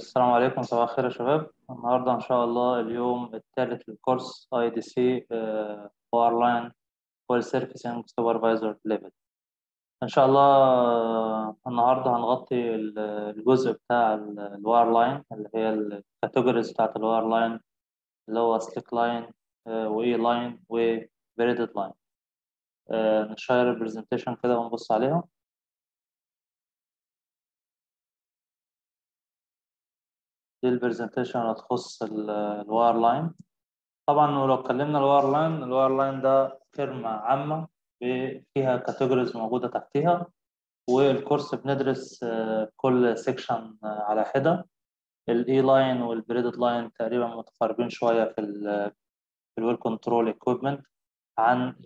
السلام عليكم صباح الخير يا شباب. النهارده إن شاء الله اليوم الثالث لل course IADC wireline well servicing supervisor level إن شاء الله آه، النهارده هنغطي ال- الجزء بتاع ال wireline اللي هي ال categories بتاعت ال wireline اللي هو slickline و e-line و braided line نشير ال presentation كده ونبص عليها. دي ال presentation اللي تخص ال wireline طبعا ولو اتكلمنا ال wireline ال wireline ده كلمة عامة فيها categories موجودة تحتيها وال course بندرس آه، كل section على حدة. ال e-line وال braided line تقريبا متقاربين شوية في ال في ال well control equipment عن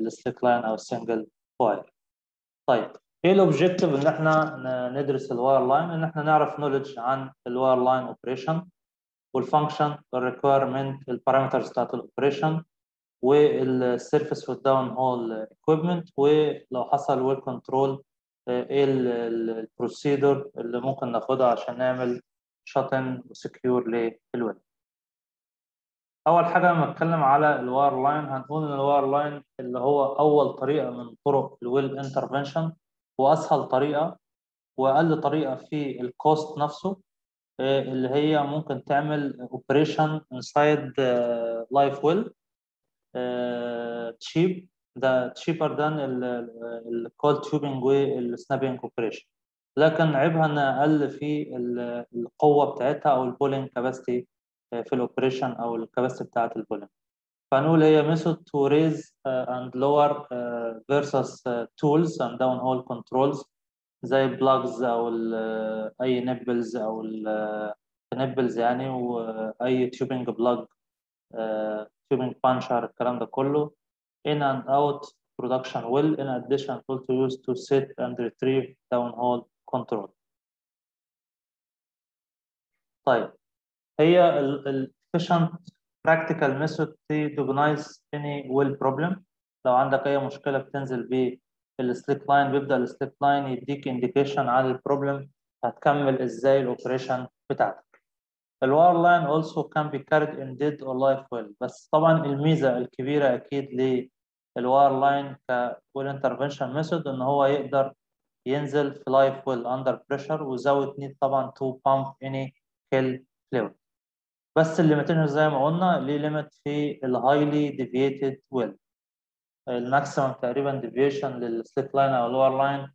ال slickline أو ال single wire طيب إيه ال objective إن إحنا ندرس ال wireline إن إحنا نعرف knowledge عن ال wireline operation وال function وال requirement ال parameters بتاعت ال operation وال service وال downhole equipment ولو حصل well control إيه ال procedure اللي ممكن ناخدها عشان نعمل shut-in و secure لل well أول حاجة لما نتكلم على ال wireline هنقول إن ال wireline اللي هو أول طريقة من طرق ال well intervention وأسهل طريقة وأقل طريقة في ال cost نفسه آه، اللي هي ممكن تعمل operation inside live well cheap ده cheaper than ال coiled tubing وال snubbing operation لكن عيبها إنها أقل في ال- القوة بتاعتها أو ال pulling capacity في ال operation أو ال capacity بتاعت ال pulling فنقول هي method to raise and lower فيرسس تولز اند داون هول كنترولز زي أو ال- أي نبلز أو نبلز يعني واي تيوبنج بلاج تيوبنج بانشر الكلام ده كله. in and out production will in addition tool to use to set and retrieve downhole control. طيب هي efficient practical method to diagnose any well problem. لو عندك أي مشكلة بتنزل بال slickline بيبدأ ال slickline يديك indication عن ال problem هتكمل إزاي ال operation بتاعتك. ال wireline also can be carried in dead or live well. بس طبعا الميزة الكبيرة أكيد لل wireline ك well intervention method إن هو يقدر ينزل في live well under pressure without need طبعا to pump any kill fluid بس ال limitation زي ما قلنا ليه limit في ال highly deviated well ال maximum تقريبا deviation لل slickline أو ال wireline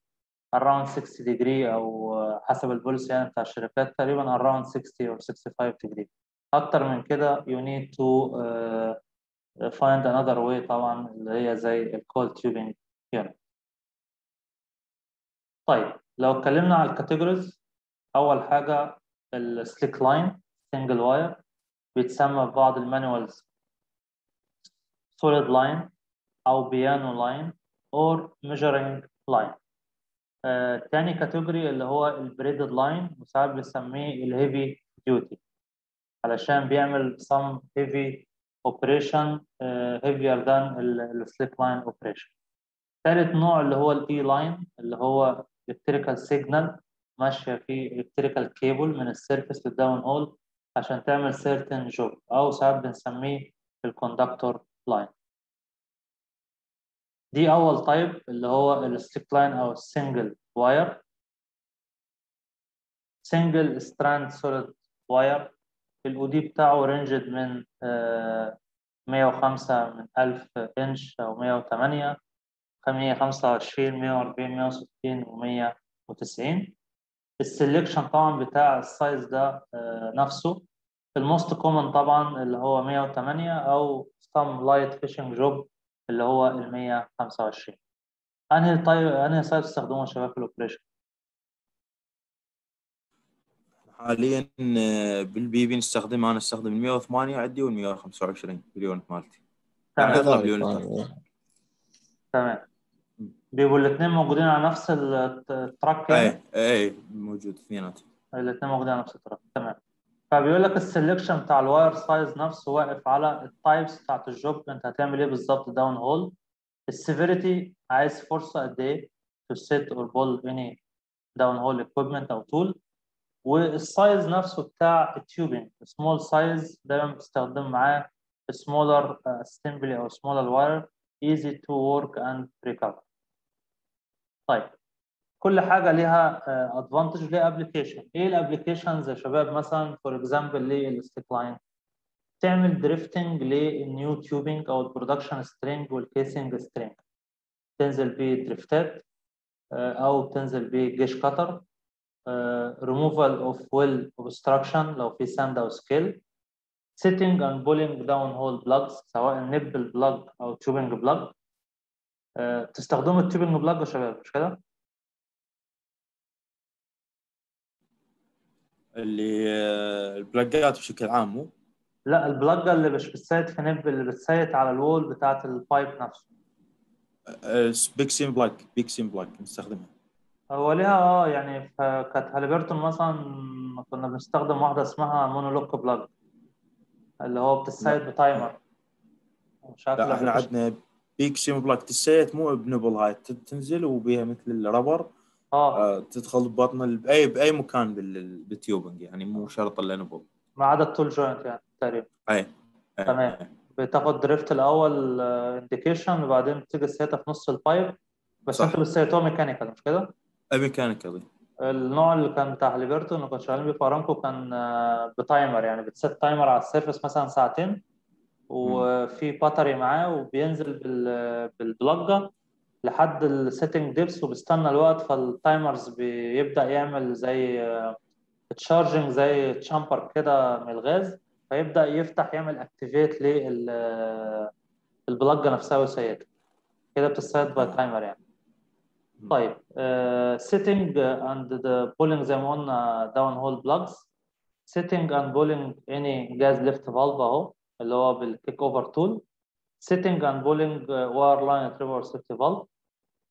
around 60 degree أو حسب ال policy يعني بتاع الشركات تقريبا around 60 or 65 degree. أكتر من كده need to uh, find another way طبعا اللي هي زي ال coiled tubing unit طيب لو اتكلمنا على ال categories أول حاجة ال slickline single wire بيتسمى في بعض ال manuals solid line أو piano line or measuring line. آه، تاني category اللي هو ال braided line وساعات بنسميه ال heavy duty علشان بيعمل some heavy operation uh, heavier than ال slickline operation. ثالث نوع اللي هو ال E-line اللي هو electrical signal ماشية في electrical cable من ال surface لل down hole عشان تعمل certain job. أو ساعات بنسميه ال conductor line دي أول type اللي هو ال slickline أو ال single wire single strand solid wire ال OD بتاعه ranged من آه، 105 من 1000 انش أو 108 125 140 160 و190 ال selection طبعا بتاع ال size ده آه، نفسه. ال most common طبعا اللي هو 108 أو some light fishing job اللي هو ال 125 أنهي طيب أنهي size تستخدموه يا شباب في ال operation حاليا آه، بال BP نستخدم أنا استخدم ال 108 عندي وال 125 بال unit مالتي. تمام. اغلب ال unit تمام. بيبقوا الاثنين موجودين على نفس ال- ال truck يعني؟ اي اي موجود اثنيناتهم الاثنين موجودين على نفس ال truck تمام. فبيقول لك ال selection بتاع ال wire size نفسه واقف على ال types بتاعت ال job انت هتعمل إيه بالظبط؟ down hole ال severity عايز force قد إيه to set or pull any down hole equipment أو tool. وال size نفسه بتاع ال tubing small size دايما بتستخدم معاه smaller assembly أو smaller wire easy to work and recover. طيب. كل حاجة ليها advantage وليها application إيه ال applications يا شباب؟ مثلا for example لل slickline؟ تعمل drifting لل new tubing أو ال production string وال casing string تنزل بيه drift ات أو تنزل بيه جيش كتر ريموفال اوف ويل اوبستراكشن لو في sand أو scale setting and pulling down hole plugs سواء nipple plug أو tubing plug تستخدموا ال tubing plug يا شباب مش كده؟ اللي آه، ال plug ات بشكل عام مو؟ لا ال plug ة اللي مش بت set في nipple اللي بت set على ال wall بتاعت ال pipe نفسه. بيك سين plug بيك سين plug نستخدمها هو ليها آه يعني كانت Halliburton مثلا كنا بنستخدم واحدة اسمها Monolock plug اللي هو بت set ب timer. مش عارف لا إحنا عندنا بيك سين plug ت set مو ب nipple هاي تنزل وبيها مثل ال rubber آه آه، تدخل ببطن pipe بأي مكان بال- بال tubing يعني مو شرط الا nipple ما عدا ال tool joint يعني تقريبا أي. تمام. بتاخد drift الأول indication وبعدين تيجي ت set ها في نص ال pipe بس. أنتوا بت set وها mechanical مش كده؟ أي ميكانيكالي النوع اللي كان بتاع Halliburton اللي كنا شغالين بيه في ارامكو كان آه، ب timer يعني بت set timer على ال surface مثلا ساعتين وفي battery معاه وبينزل بال بال plug ة لحد ال setting depth وبيستنى الوقت فال timers بيبدأ يعمل زي charging زي chamber كده من الغاز فيبدأ يفتح يعمل activate لل plug ه نفسها وي set ها كده بت set by timer يعني. طيب setting and the pulling زي ما قلنا down hole plugs setting and pulling any gas lift valve أهو. اللي هو بال kick over tool setting and pulling wireline retrievable safety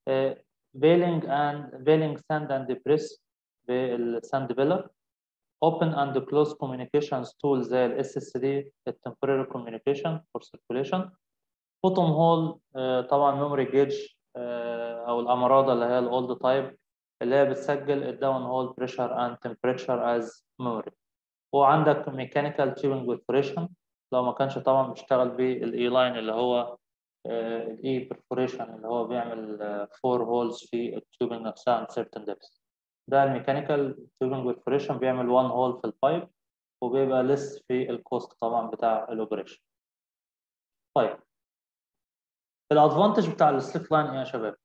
valve bailing and bailing sand and debris بال sand bailer open and close communications tool زي ال SSD temporary communication for circulation bottom hole آه، طبعا memory gauge آه، أو ال Amerada اللي هي ال old type اللي هي بتسجل ال down hole pressure and temperature as memory. وعندك mechanical tubing perforation لو ما كانش طبعا بيشتغل بال E-line اللي هو ال E perforation اللي هو بيعمل 4 holes في ال tubing نفسها عند certain depths. ده ال mechanical tubing perforation بيعمل 1 hole في ال pipe وبيبقى less في ال cost طبعا بتاع ال operation طيب. ال advantage بتاع ال slickline إيه يا شباب؟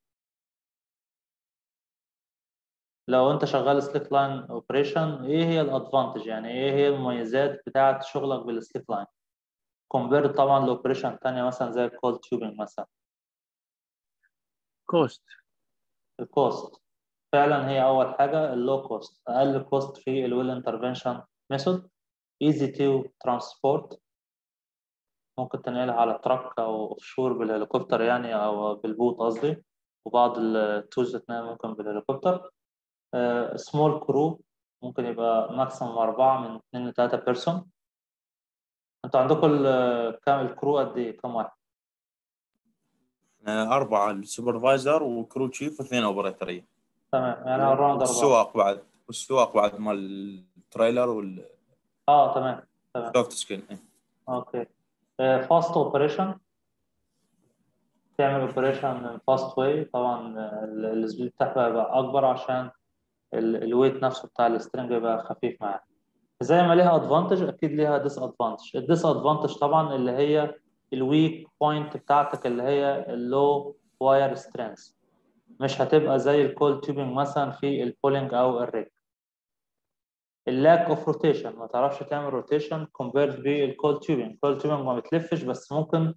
لو أنت شغال slickline operation إيه هي ال advantage يعني إيه هي المميزات بتاعة شغلك بال slickline compare طبعا ل operation تانية مثلا زي ال coiled tubing مثلا cost ال cost فعلا هي اول حاجة ال low cost أقل cost في ال well intervention method easy to transport ممكن تنقلها على truck أو offshore بال helicopter يعني أو بال boat قصدي وبعض ال tools تتنقل ممكن بال helicopter small crew ممكن يبقى maximum أربعة من اثنين لثلاثة person أنتوا عندكم كام ال crew قد إيه؟ كام واحد؟ آه، أربعة ال supervisor و crew chief واثنين operator ية تمام يعني ال around أربعة. والسواق بعد والسواق بعد مال ال trailer وال soft آه تمام تمام. سكيل إيه. okay. fast operation تعمل operation fast way طبعا ال speed بتاعها يبقى أكبر عشان ال weight نفسه بتاع ال string يبقى خفيف معاه. زي ما ليها advantage أكيد ليها disadvantage ال disadvantage طبعا اللي هي ال weak point بتاعتك اللي هي ال low wire strength مش هتبقى زي ال coil tubing مثلا في ال pulling أو ال rig ال lack of rotation ما تعرفش تعمل rotation compared بال coil tubing ال coil tubing ما بتلفش بس ممكن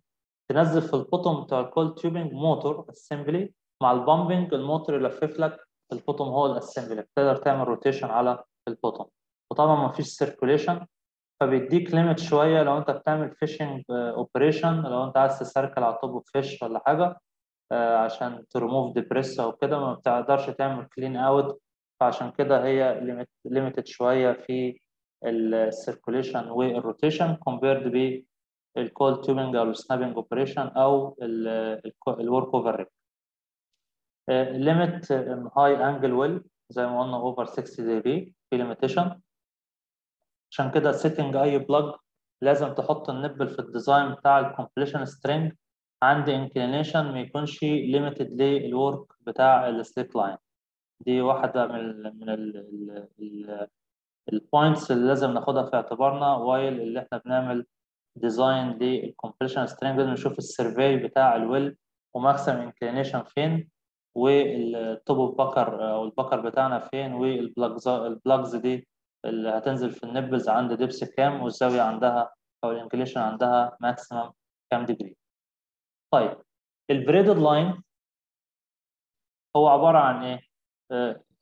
تنزل في ال bottom بتاع ال coil tubing motor assembly مع ال pumping ال motor يلفف لك ال bottom hole assembly تقدر تعمل rotation على ال bottom وطبعا ما فيش circulation فبيديك limit شوية لو أنت بتعمل fishing operation لو أنت عايز ت circulate على top fish ولا حاجة آه، عشان تريموف ديبريس أو كده ما بتقدرش تعمل clean out فعشان كده هي limited شوية في ال circulation وال rotation compared بال coil tubing أو ال snubbing operation أو ال workover rig limit high angle well زي ما قلنا over 60 دي بيبقى في limitation عشان كده setting any plug لازم تحط ال nipple في ال design بتاع ال completion string عند inclination ما يكونش limited لل work بتاع ال slick line دي واحدة من من ال ال points اللي لازم ناخدها في اعتبارنا while اللي إحنا بنعمل design لل completion string لازم نشوف ال survey بتاع ال well و maximum inclination فين وال top packer أو ال packer بتاعنا فين وال plugs ال plugs دي اللي هتنزل في ال nipples عند depth كام والزاوية عندها أو ال inclination عندها maximum كام degree طيب ال braided line هو عبارة عن إيه؟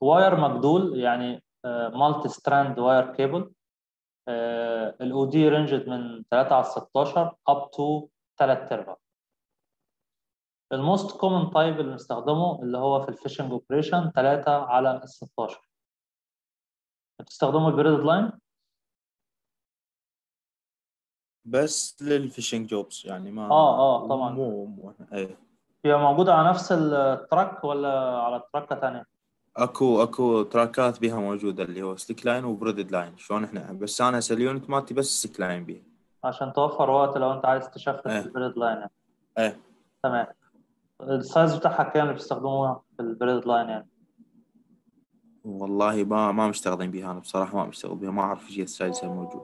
wire مجدول يعني multi strand wire cable ال OD ranged من 3 على 16 up to 3 ارباع ال most common type اللي بنستخدمه اللي هو في ال fishing operation 3 على 16 بتستخدموا ال braided line بس لل fishing jobs يعني ما آه آه طبعا. مو مو إيه. هي موجودة على نفس ال truck ولا على truck ة ثانية أكو أكو truck ات بيها موجودة اللي هو slick line و braided line شلون إحنا؟ بس أنا هسه ال unit مالتي بس slick line بيها. عشان توفر وقت لو أنت عايز ت shift إيه. ال braided line يعني إيه. تمام. ال size بتاعها كام اللي بتستخدموها في ال braided line يعني؟ والله ما ما مشتغلين بيها أنا بصراحة ما مشتغل بيها ما أعرف إيش ال size الموجود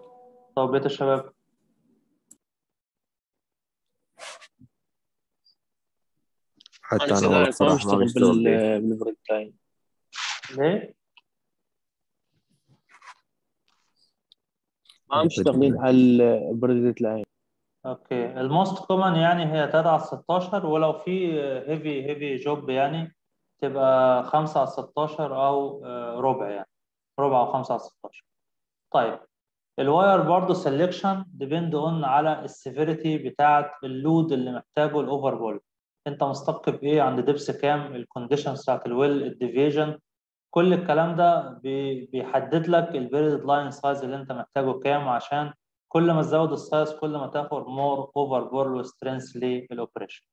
طب بيت الشباب حتى أنا والله ما بصراحة ما بشتغل بشتغل بيه بال بالبريد لاين ليه؟ ما مشتغلين لاين أوكي. الموست كومن يعني هي 3 على 16 ولو في heavy heavy job يعني تبقى 5 على 16 أو آه، ربع يعني. ربع أو 5 على 16 طيب ال wire برضه selection depend on على ال severity بتاعه ال load اللي محتاجه ال over pull أنت متوقع إيه؟ عند depth كام؟ ال conditions بتاعت ال well ال deviation كل الكلام ده بي- بيحدد لك ال braided line size اللي أنت محتاجه كام عشان كل ما تزود ال size كل ما تاخد more over pull و strength لل operation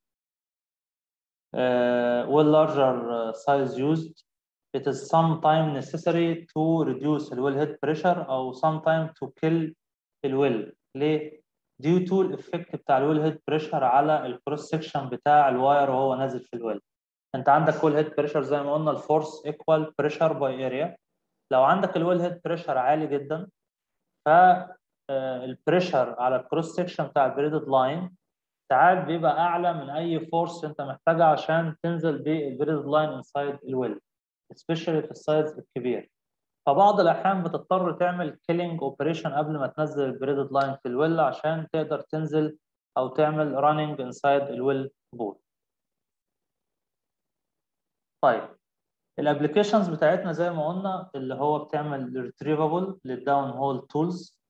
uh, larger uh, size used. It is sometimes necessary to reduce the well head pressure أو sometimes to kill ال well. ليه؟ due to ال effect بتاع ال well head pressure على ال cross section بتاع ال wire وهو نازل في ال well. انت عندك well head pressure زي ما قلنا ال force equal pressure by area لو عندك ال well head pressure عالي جدا ف ال pressure على ال cross section بتاع ال braided line ساعات بيبقى أعلى من أي force أنت محتاجها عشان تنزل بال braided line inside ال well specially في ال size الكبير. فبعض الأحيان بتضطر تعمل killing operation قبل ما تنزل ال braided line في ال well عشان تقدر تنزل أو تعمل running inside ال well bore طيب ال applications بتاعتنا زي ما قلنا اللي هو بتعمل retrievable لل down hole tools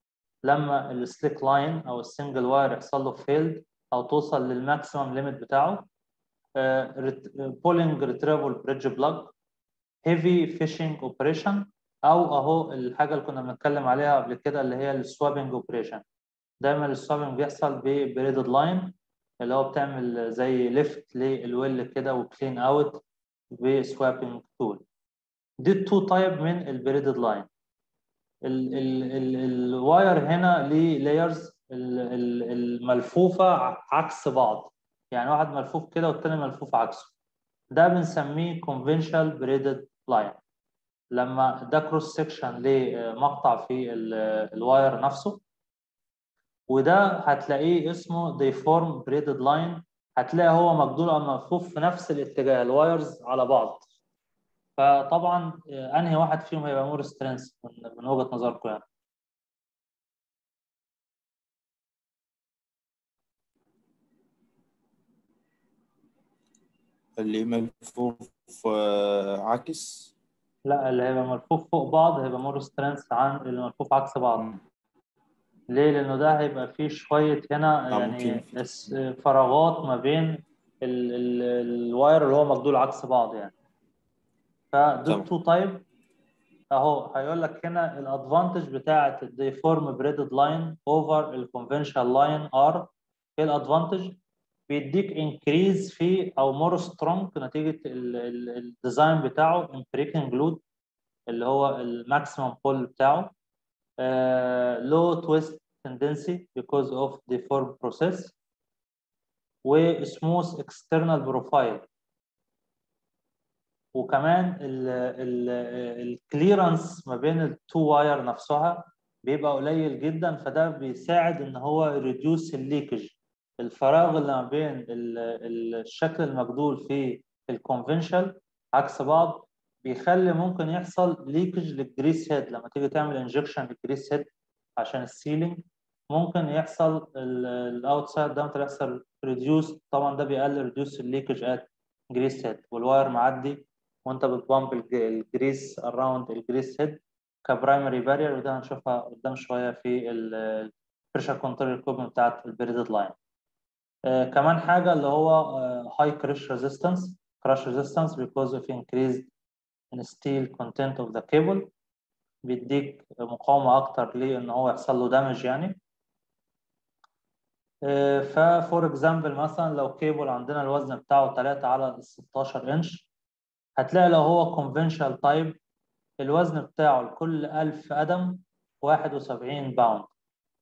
لما ال slick line أو ال single wire يحصل له failed أو توصل لل maximum limit بتاعه. pulling retrievable bridge plug heavy fishing operation أو أهو الحاجة اللي كنا بنتكلم عليها قبل كده اللي هي ال swabbing operation دايما ال swabbing بيحصل ب braided line اللي هو بتعمل زي lift لل well كده و clean out ب swabbing tool دي ال two type من ال braided line ال wire هنا ليه layers الملفوفة عكس بعض. يعني واحد ملفوف كده والتاني ملفوف عكسه. ده بنسميه conventional braided line. لما ده cross section لمقطع في ال wire نفسه. وده هتلاقيه اسمه deform braided line. هتلاقي هو مجدول أو ملفوف في نفس الاتجاه ال wires على بعض. فطبعا أنهي واحد فيهم هيبقى more strength من وجهة نظركم يعني؟ اللي ملفوف آه، عكس لا اللي هيبقى ملفوف فوق بعض هيبقى more strength عن اللي ملفوف عكس بعض. ليه؟ لأنه ده هيبقى فيه شوية هنا يعني فراغات ما بين ال ال ال wire اللي هو مجدول عكس بعض يعني فدول type أهو هيقول لك هنا ال advantage بتاعة ال deform braided line over ال conventional line are إيه ال advantage؟ بيديك increase في أو more strong نتيجة ال design بتاعه ان breaking load اللي هو ال maximum pull بتاعه. low twist tendency because of deform process. و smooth external profile وكمان ال clearance ما بين ال two wire نفسها بيبقى قليل جدا فده بيساعد إن هو reduce ال leakage الفراغ اللي ما بين الشكل المجدول في ال conventional عكس بعض بيخلي ممكن يحصل leakage لل grease head لما تيجي تعمل injection لل grease head عشان ال sealing ممكن يحصل ال outside diameter يحصل reduce طبعا ده بيقلل reduce ال leakage at grease head وال wire معدي وانت بتبامب الجريس اراوند الجريس هيد كبرايمري بارير وده هنشوفها قدام شوية في ال pressure control equipment بتاعت ال braided line كمان حاجة اللي هو high crush resistance crush resistance because of increased in steel content of the cable. بيديك مقاومة أكتر ليه إن هو يحصل له damage يعني. ف for example مثلا لو كيبل عندنا الوزن بتاعه 3 على 16 انش هتلاقي لو هو conventional type الوزن بتاعه لكل 1000 قدم 71 pound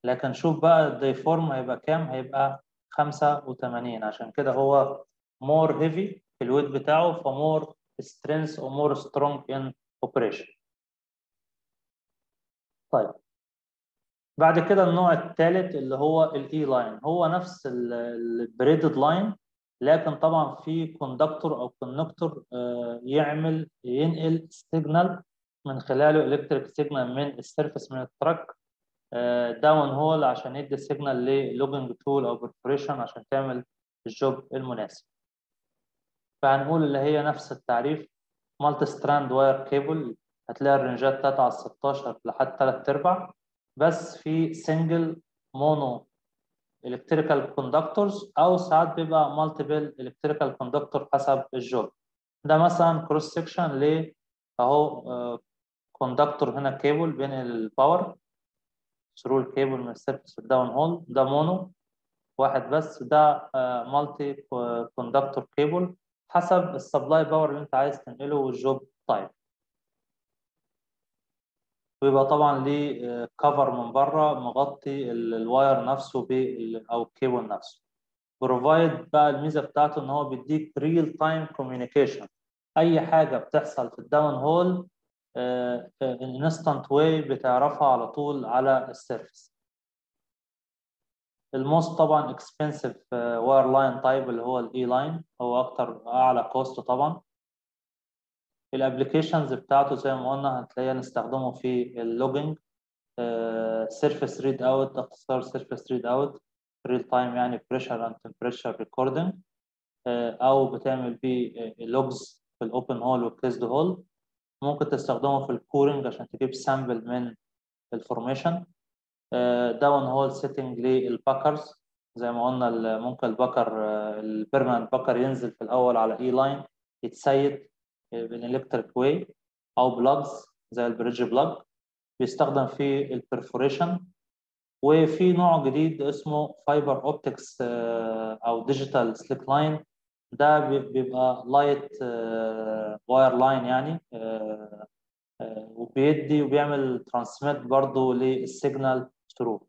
لكن شوف بقى ال deform هيبقى كام؟ هيبقى 85 عشان كده هو more heavy في ال weight بتاعه ف more strength و more strong in operation طيب. بعد كده النوع الثالث اللي هو ال E-line هو نفس ال braided line لكن طبعا في conductor أو connector يعمل ينقل signal من خلاله electric signal من ال surface من ال truck down hole عشان يدي signal لل logging tool أو perforation عشان تعمل ال job المناسب. فهنقول اللي هي نفس التعريف multi strand wire cable هتلاقي ال range ات 3 على 16 لحد 3 أرباع. بس في single mono electrical conductors أو ساعات بيبقى multiple electrical conductor حسب ال job ده مثلا cross section ل أهو conductor هنا كيبل بين ال power through ال cable من ال surface ال down hole ده mono واحد بس ده multi conductor cable حسب ال supply power اللي انت عايز تنقله وال job type ويبقى طبعا ليه cover من بره مغطي ال wire نفسه أو الكيبل نفسه. provide بقى الميزة بتاعته إن هو بيديك real time communication أي حاجة بتحصل في ال down hole instant way بتعرفها على طول على ال surface ال most طبعا expensive wireline type اللي هو ال E-line هو أكتر أعلى cost طبعا. ال applications بتاعته زي ما قلنا هتلاقيها نستخدمه في ال logging surface read out اختصار surface read out real time يعني pressure and temperature recording أو بتعمل بيه logs في ال open hole وال cased hole ممكن تستخدمه في ال coring عشان تجيب sample من ال formation down hole setting لل packers زي ما قلنا ممكن ال packer ال permanent packer ينزل في الأول على E-line يت set بال electric way أو plugs زي ال bridge plug بيستخدم في ال perforation وفي نوع جديد اسمه fiber optics أو digital slickline ده بيبقى light wireline يعني وبيدي وبيعمل transmit برضه لل signal through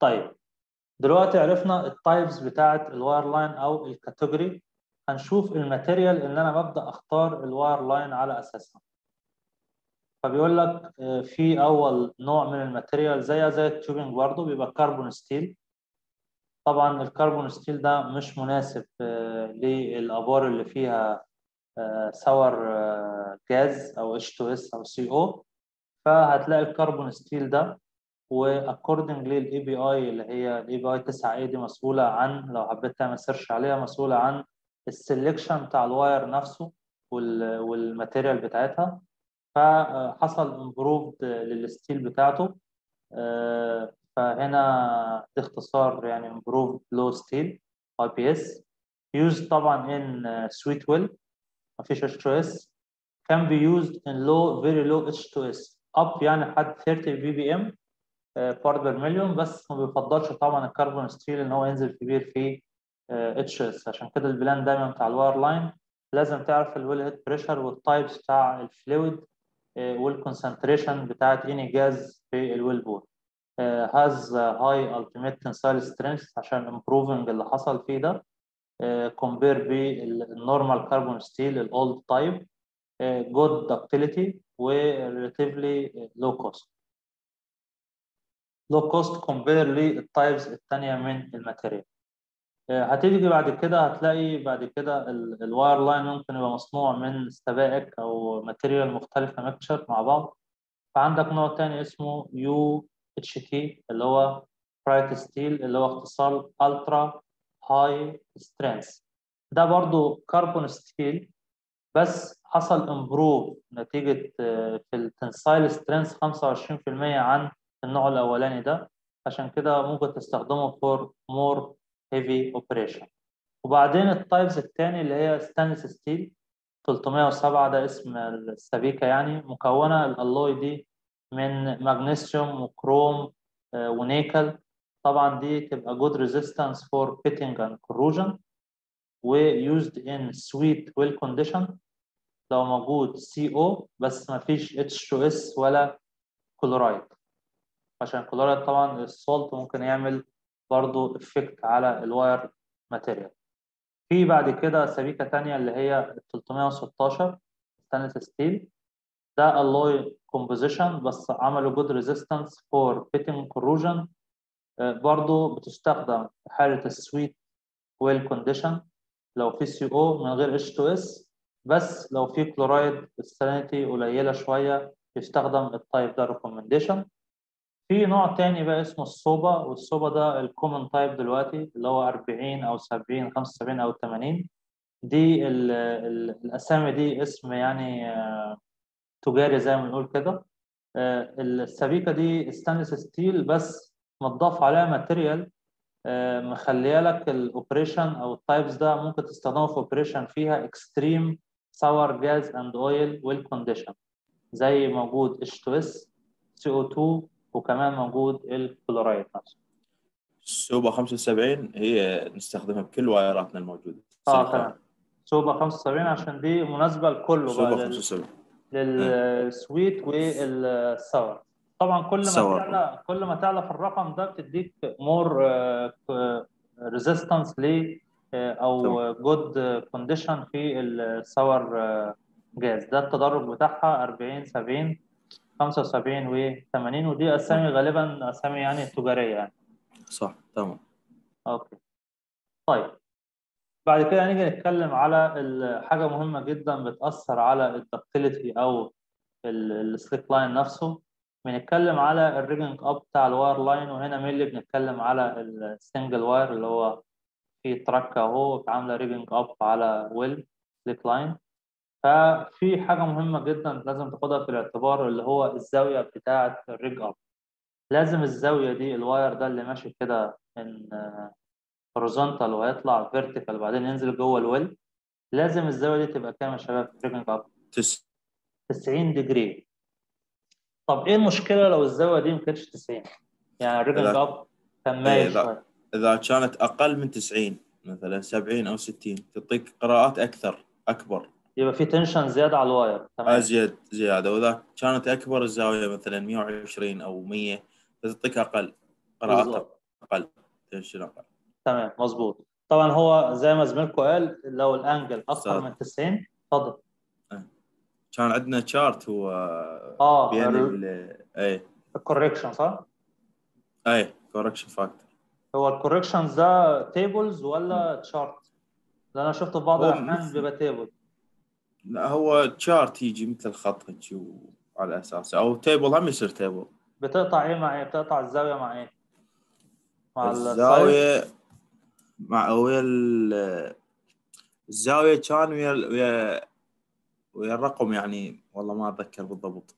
طيب دلوقتي عرفنا ال types بتاعت ال wireline أو ال category هنشوف ال material اللي أنا ببدأ أختار ال wireline على أساسها. فبيقول لك في أول نوع من ال material زي زي ال tubing برضه بيبقى carbon steel طبعا ال carbon steel ده مش مناسب للآبار اللي فيها sour gas أو H2S أو CO فهتلاقي ال carbon steel ده و according لل API اللي هي ال API 9A دي مسؤولة عن لو حبيت تعمل search عليها مسؤولة عن ال selection بتاع ال wire نفسه وال material بتاعتها. فحصل improved لل steel بتاعته. فهنا دي اختصار يعني steel IPS used طبعا in sweet well مفيش H2S can be used in low very low H2S up يعني لحد 30 ppm part per million بس ما بيفضلش طبعا ال carbon steel إن هو ينزل كبير في H2S عشان كده ال plan دايما بتاع ال wireline لازم تعرف ال wellhead pressure وال types بتاع ال fluid وال concentration بتاعت any gas في ال wellbore has high ultimate tensile strength عشان improving اللي حصل فيه ده compare بال normal carbon steel ال old type good ductility و relatively low cost low cost compare لل types الثانية من ال material. هتيجي بعد كده هتلاقي بعد كده ال wireline ممكن يبقى مصنوع من سبائك أو material مختلفة mixture مع بعض. فعندك نوع تاني اسمه UHT اللي هو bright steel اللي هو اختصار ultra high strength ده برضو carbon steel بس حصل improve نتيجة في ال tensile strength 25% عن النوع الأولاني ده. عشان كده ممكن تستخدمه for more heavy operation وبعدين ال types الثاني اللي هي stainless steel 307 ده اسم السبيكة يعني مكونة ال alloy دي من مغنيسيوم وكروم ونيكل. طبعا دي تبقى good resistance for pitting and corrosion و used in sweet well condition. لو موجود CO بس ما فيش H2S ولا كلورايد عشان الكلورايد طبعا ال salt ممكن يعمل برضو effect على ال wire material في بعد كده سبيكة تانية اللي هي 316 stainless steel ده alloy composition بس عملوا good resistance for pitting corrosion. برضو بتستخدم في حالة ال sweet well condition لو في CO من غير H2S بس لو في chloride ال salinity قليلة شوية يستخدم ال type ده recommendation في نوع تاني بقى اسمه ال Supa وال Supa ده ال common type دلوقتي اللي هو 40 أو 70 75 أو 80 دي ال ال الأسامي دي اسم يعني تجاري زي ما بنقول كده. السبيكة دي stainless steel بس متضاف عليها material مخلية لك ال operation أو ال types ده ممكن تستخدمه في operation فيها extreme sour gas and oil well condition زي موجود H2S CO2 وكمان موجود الكلورايد نفسه. ال Supa 75 هي نستخدمها بكل wireاتنا الموجودة. آه تمام. Supa 75 عشان دي مناسبة لكله Supa بقى 75 لل sweet وال sour. طبعا كل ما. تعلى كل ما تعلى في الرقم ده بتديك more resistance ل أو good condition في ال sour gas. ده التدرج بتاعها 40 70 75 و 80 ودي أسامي غالبا أسامي يعني تجارية يعني. صح تمام. okay. طيب. بعد كده نيجي نتكلم على حاجة مهمة جدا بتأثر على ال ductility أو ال slickline نفسه. بنتكلم على ال rigging up بتاع ال wireline وهنا مين اللي بنتكلم على ال single wire اللي هو في truck أهو عاملة rigging up على well slickline ففي حاجة مهمة جدا لازم تاخدها في الاعتبار اللي هو الزاوية بتاعة ال rig up لازم الزاوية دي ال wire ده اللي ماشي كده من horizontal وهيطلع vertical وبعدين ينزل جوه ال well لازم الزاوية دي تبقى كام يا شباب؟ في rigging up تس 90 degree طب إيه المشكلة لو الزاوية دي ما كانتش 90 يعني ال rigging إذا- up كان مايل إيه، شوية. إذا كانت أقل من 90 مثلا 70 أو 60 تعطيك قراءات أكثر أكبر. يبقى في tension زيادة على ال wire تمام؟ ازيد زيادة. وإذا كانت أكبر الزاوية مثلا 120 أو 100 تعطيك أقل. قراءات. أقل. tension أقل. تمام مظبوط طبعا هو زي ما زميلكم قال لو ال angle أكثر. من 90 اتفضل كان عندنا chart هو آه بين ال- أي ال correction صح؟ أي correction factor هو ال corrections ده tables ولا chart؟ لأن أنا شفت في بعض الأحيان بيبقى table لا هو chart يجي مثل الخط هيك على اساسه أو table هم يصير تيبل بتقطع إيه مع إيه؟ بتقطع الزاوية مع إيه؟ مع الزاوية مع ويا ال- الزاوية كان ويا ويا ويا الرقم يعني والله ما أتذكر بالضبط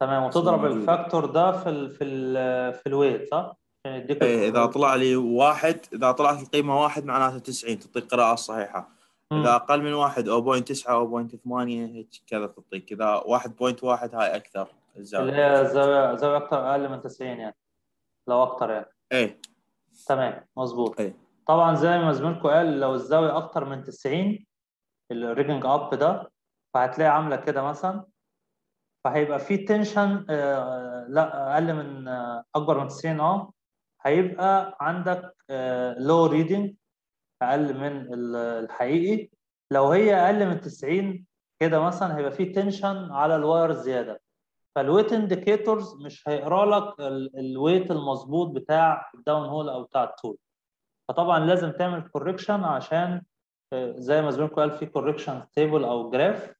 تمام وتضرب. ال factor ده في ال في ال في ال weight صح؟ يديك إيه إذا. طلع لي واحد إذا طلعت القيمة واحد معناته 90 تعطيك قراءة صحيحة مم. إذا أقل من واحد أو point 9 أو point 8 هيك كذا تعطيك إذا 1.1 هاي أكثر اللي الزاويه هي زاويه زاويه أكتر أقل من 90 يعني لو أكتر يعني إيه تمام مظبوط إيه. طبعا زي ما زميلكم قال لو الزاوية أكتر من 90 ال rigging up ده فهتلاقي عاملة كده مثلا. فهيبقى في tension لا أقل من آه، أكبر من 90 آه. هيبقى عندك low reading أقل من ال- الحقيقي. لو هي أقل من 90 كده مثلا هيبقى في tension على ال wire زيادة. فال weight indicators مش هيقرا لك ال- ال weight المظبوط بتاع ال down hole أو بتاع ال tool فطبعا لازم تعمل correction عشان آه، زي ما زميلكم قال في correction table أو graph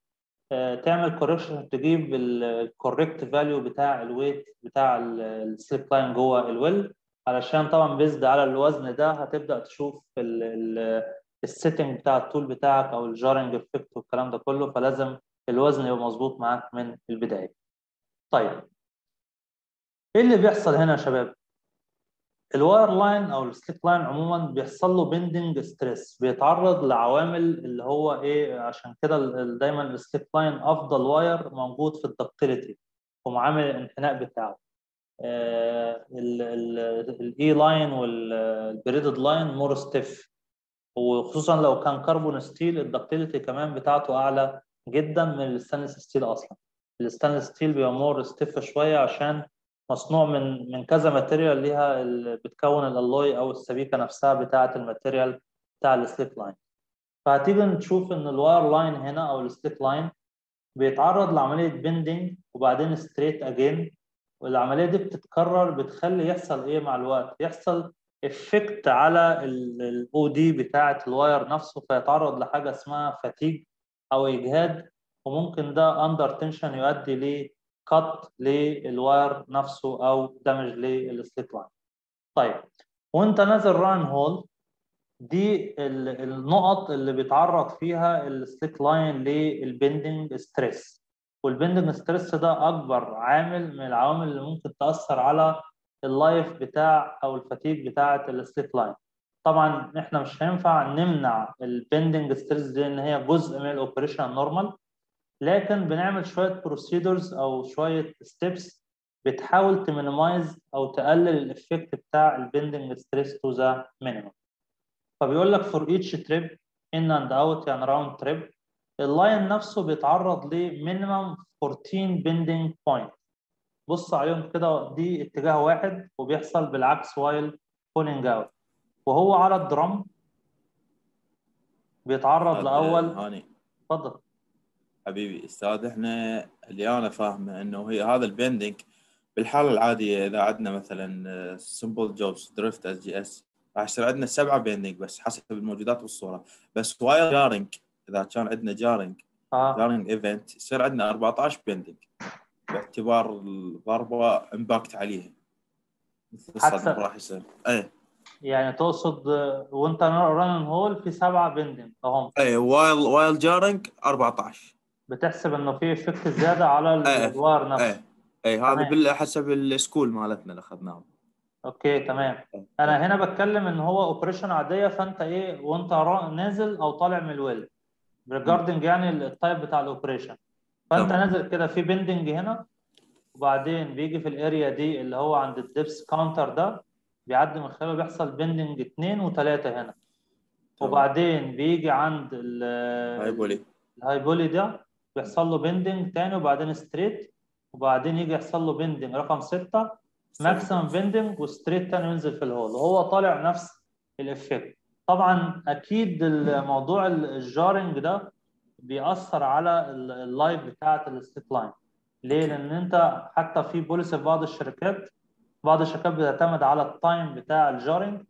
تعمل correction تجيب ال correct value بتاع ال weight بتاع ال slickline جوه ال well علشان طبعا بيزد على الوزن ده هتبدأ تشوف ال setting بتاع ال tool بتاعك أو ال jarring effect والكلام ده كله فلازم الوزن يبقى مظبوط معاك من البداية. طيب إيه اللي بيحصل هنا يا شباب؟ ال wireline أو ال slickline عموما بيحصل له bending stress بيتعرض لعوامل اللي هو إيه عشان كده دايما ال slickline أفضل wire موجود في ال ductility ومعامل الانحناء بتاعه. ال E-line وال braided line more stiff وخصوصا لو كان carbon steel ال ductility كمان بتاعته أعلى جدا من ال stainless steel أصلا. ال stainless steel بيبقى more stiff شوية عشان مصنوع من من كذا material ليها بتكون ال alloy أو السبيكة نفسها بتاعة ال material بتاع ال slickline فهتيجي نشوف إن ال wireline هنا أو ال slickline بيتعرض لعملية bending وبعدين straight again والعملية دي بتتكرر بتخلي يحصل إيه مع الوقت؟ يحصل effect على ال OD بتاعة ال wire نفسه فيتعرض لحاجة اسمها fatigue أو إجهاد وممكن ده under tension يؤدي ل cut لل wire نفسه أو damage لل slickline. طيب وانت نازل run in hole دي ال- النقط اللي بيتعرض فيها ال slickline لل bending stress وال bending stress ده أكبر عامل من العوامل اللي ممكن تأثر على ال life بتاع أو ال fatigue بتاعة ال slickline طبعا إحنا مش هينفع نمنع ال bending stress دي إن هي جزء من ال operation normal لكن بنعمل شوية procedures أو شوية steps بتحاول ت minimize أو تقلل ال effect بتاع ال bending stress to the minimum فبيقول لك for each trip in and out يعني round trip ال line نفسه بيتعرض ل minimum 14 bending point بص عليهم كده دي اتجاه واحد وبيحصل بالعكس while pulling out وهو على ال drum بيتعرض لأول اتفضل. حبيبي. أستاذ إحنا اللي أنا فاهمه إنه هي هذا ال bending بالحالة العادية إذا عندنا مثلا simple jobs drift SGS راح يصير عندنا سبعة bending بس حسب الموجودات بالصورة بس while jarring إذا كان عندنا jarring آه. jarring event يصير عندنا 14 bending باعتبار الضربة impact عليها. مثل الصدمة راح يصير. إيه. يعني تقصد آه، وانت run in hole في سبعة bending اهم إيه while while jarring 14 بتحسب إنه في effect زياده على إيه. ال wire نفسه. إيه إيه هذا حسب ال school مالتنا اللي اخذناه Okay تمام. أنا هنا بتكلم إن هو operation عادية فأنت إيه وأنت نازل أو طالع من ال well. regarding يعني ال type بتاع ال operation فأنت. نازل كده في bending هنا وبعدين بيجي في ال area دي اللي هو عند ال depth counter ده بيعدي من خلاله بيحصل bending اثنين وثلاثه هنا. وبعدين بيجي عند ال- hay pulley. ال hay pulley ده بيحصل له bending تاني وبعدين straight وبعدين يجي يحصل له bending رقم ستة maximum bending و straight تاني ينزل في ال hole وهو طالع نفس ال effect طبعا أكيد الموضوع ال jarring ده بيأثر على ال- ال life بتاعة ال slickline ليه؟ لأن أنت حتى في policy في بعض الشركات بعض الشركات بتعتمد على ال time بتاع ال jarring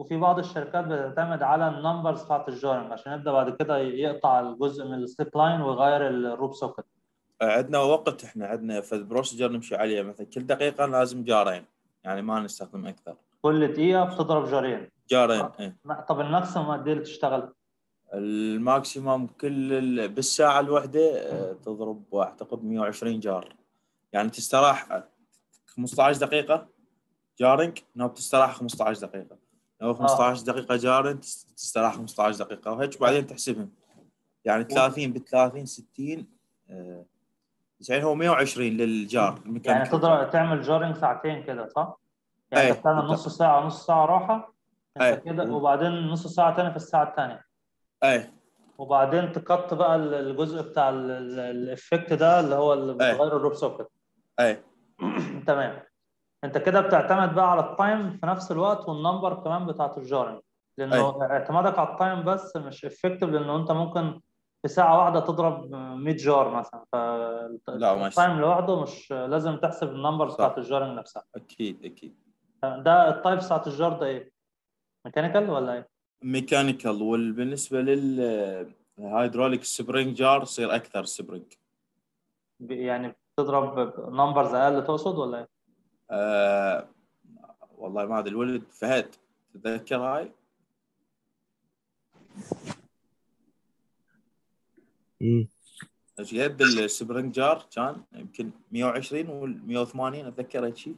وفي بعض الشركات بتعتمد على ال numbers بتاعت ال jarring عشان يبدأ بعد كده يقطع الجزء من ال slickline ويغير ال rope socket عندنا وقت إحنا عندنا في ال procedure نمشي عليه. مثلا كل دقيقة لازم jarring يعني ما نستخدم أكثر. كل دقيقة بتضرب jarring. jarring إيه. ما- طب ال maximum قد إيه تشتغل؟ ال maximum كل ال... بالساعة الواحدة آه، تضرب أعتقد 120 jar. يعني تستراح 15 دقيقة jarring no بتستراح 15 دقيقة. لو 15 دقيقة jarring تس- تستراح 15 دقيقة. وهيك بعدين تحسبهم. يعني 30 ب 30 60 آه، يعني هو 120 لل jar المكان يعني تضرب تعمل jarring ساعتين كده صح؟ يعني بتعمل بالضبط. نص ساعة ونص ساعة راحة أي. أنت كده وبعدين نص ساعة تاني في الساعة الثانية إيه. وبعدين تقطع بقى ال- الجزء بتاع ال- ال- ال effect ده اللي هو اللي أي. بتغير ال rope socket. اي تمام. انت كده بتعتمد بقى على ال time في نفس الوقت وال number كمان بتاعت ال jarring لأنه اعتمادك على ال time بس مش effective لأنه أنت ممكن في ساعة واحدة تضرب 100 jar مثلا. فال time لوحده مش لازم تحسب ال number صح. بتاعت ال jarring نفسها أكيد أكيد ده ال type بتاعت ال jar ده إيه؟ mechanical ولا إيه؟ mechanical وبالنسبه لل hydraulic spring jar يصير أكثر spring يعني بتضرب numbers أقل تقصد ولا إيه؟ آه والله ما أدري الولد فهد تتذكر هاي مم. إيش قد السبرينج جار كان يمكن 120 وال 180 أتذكر هيك شيء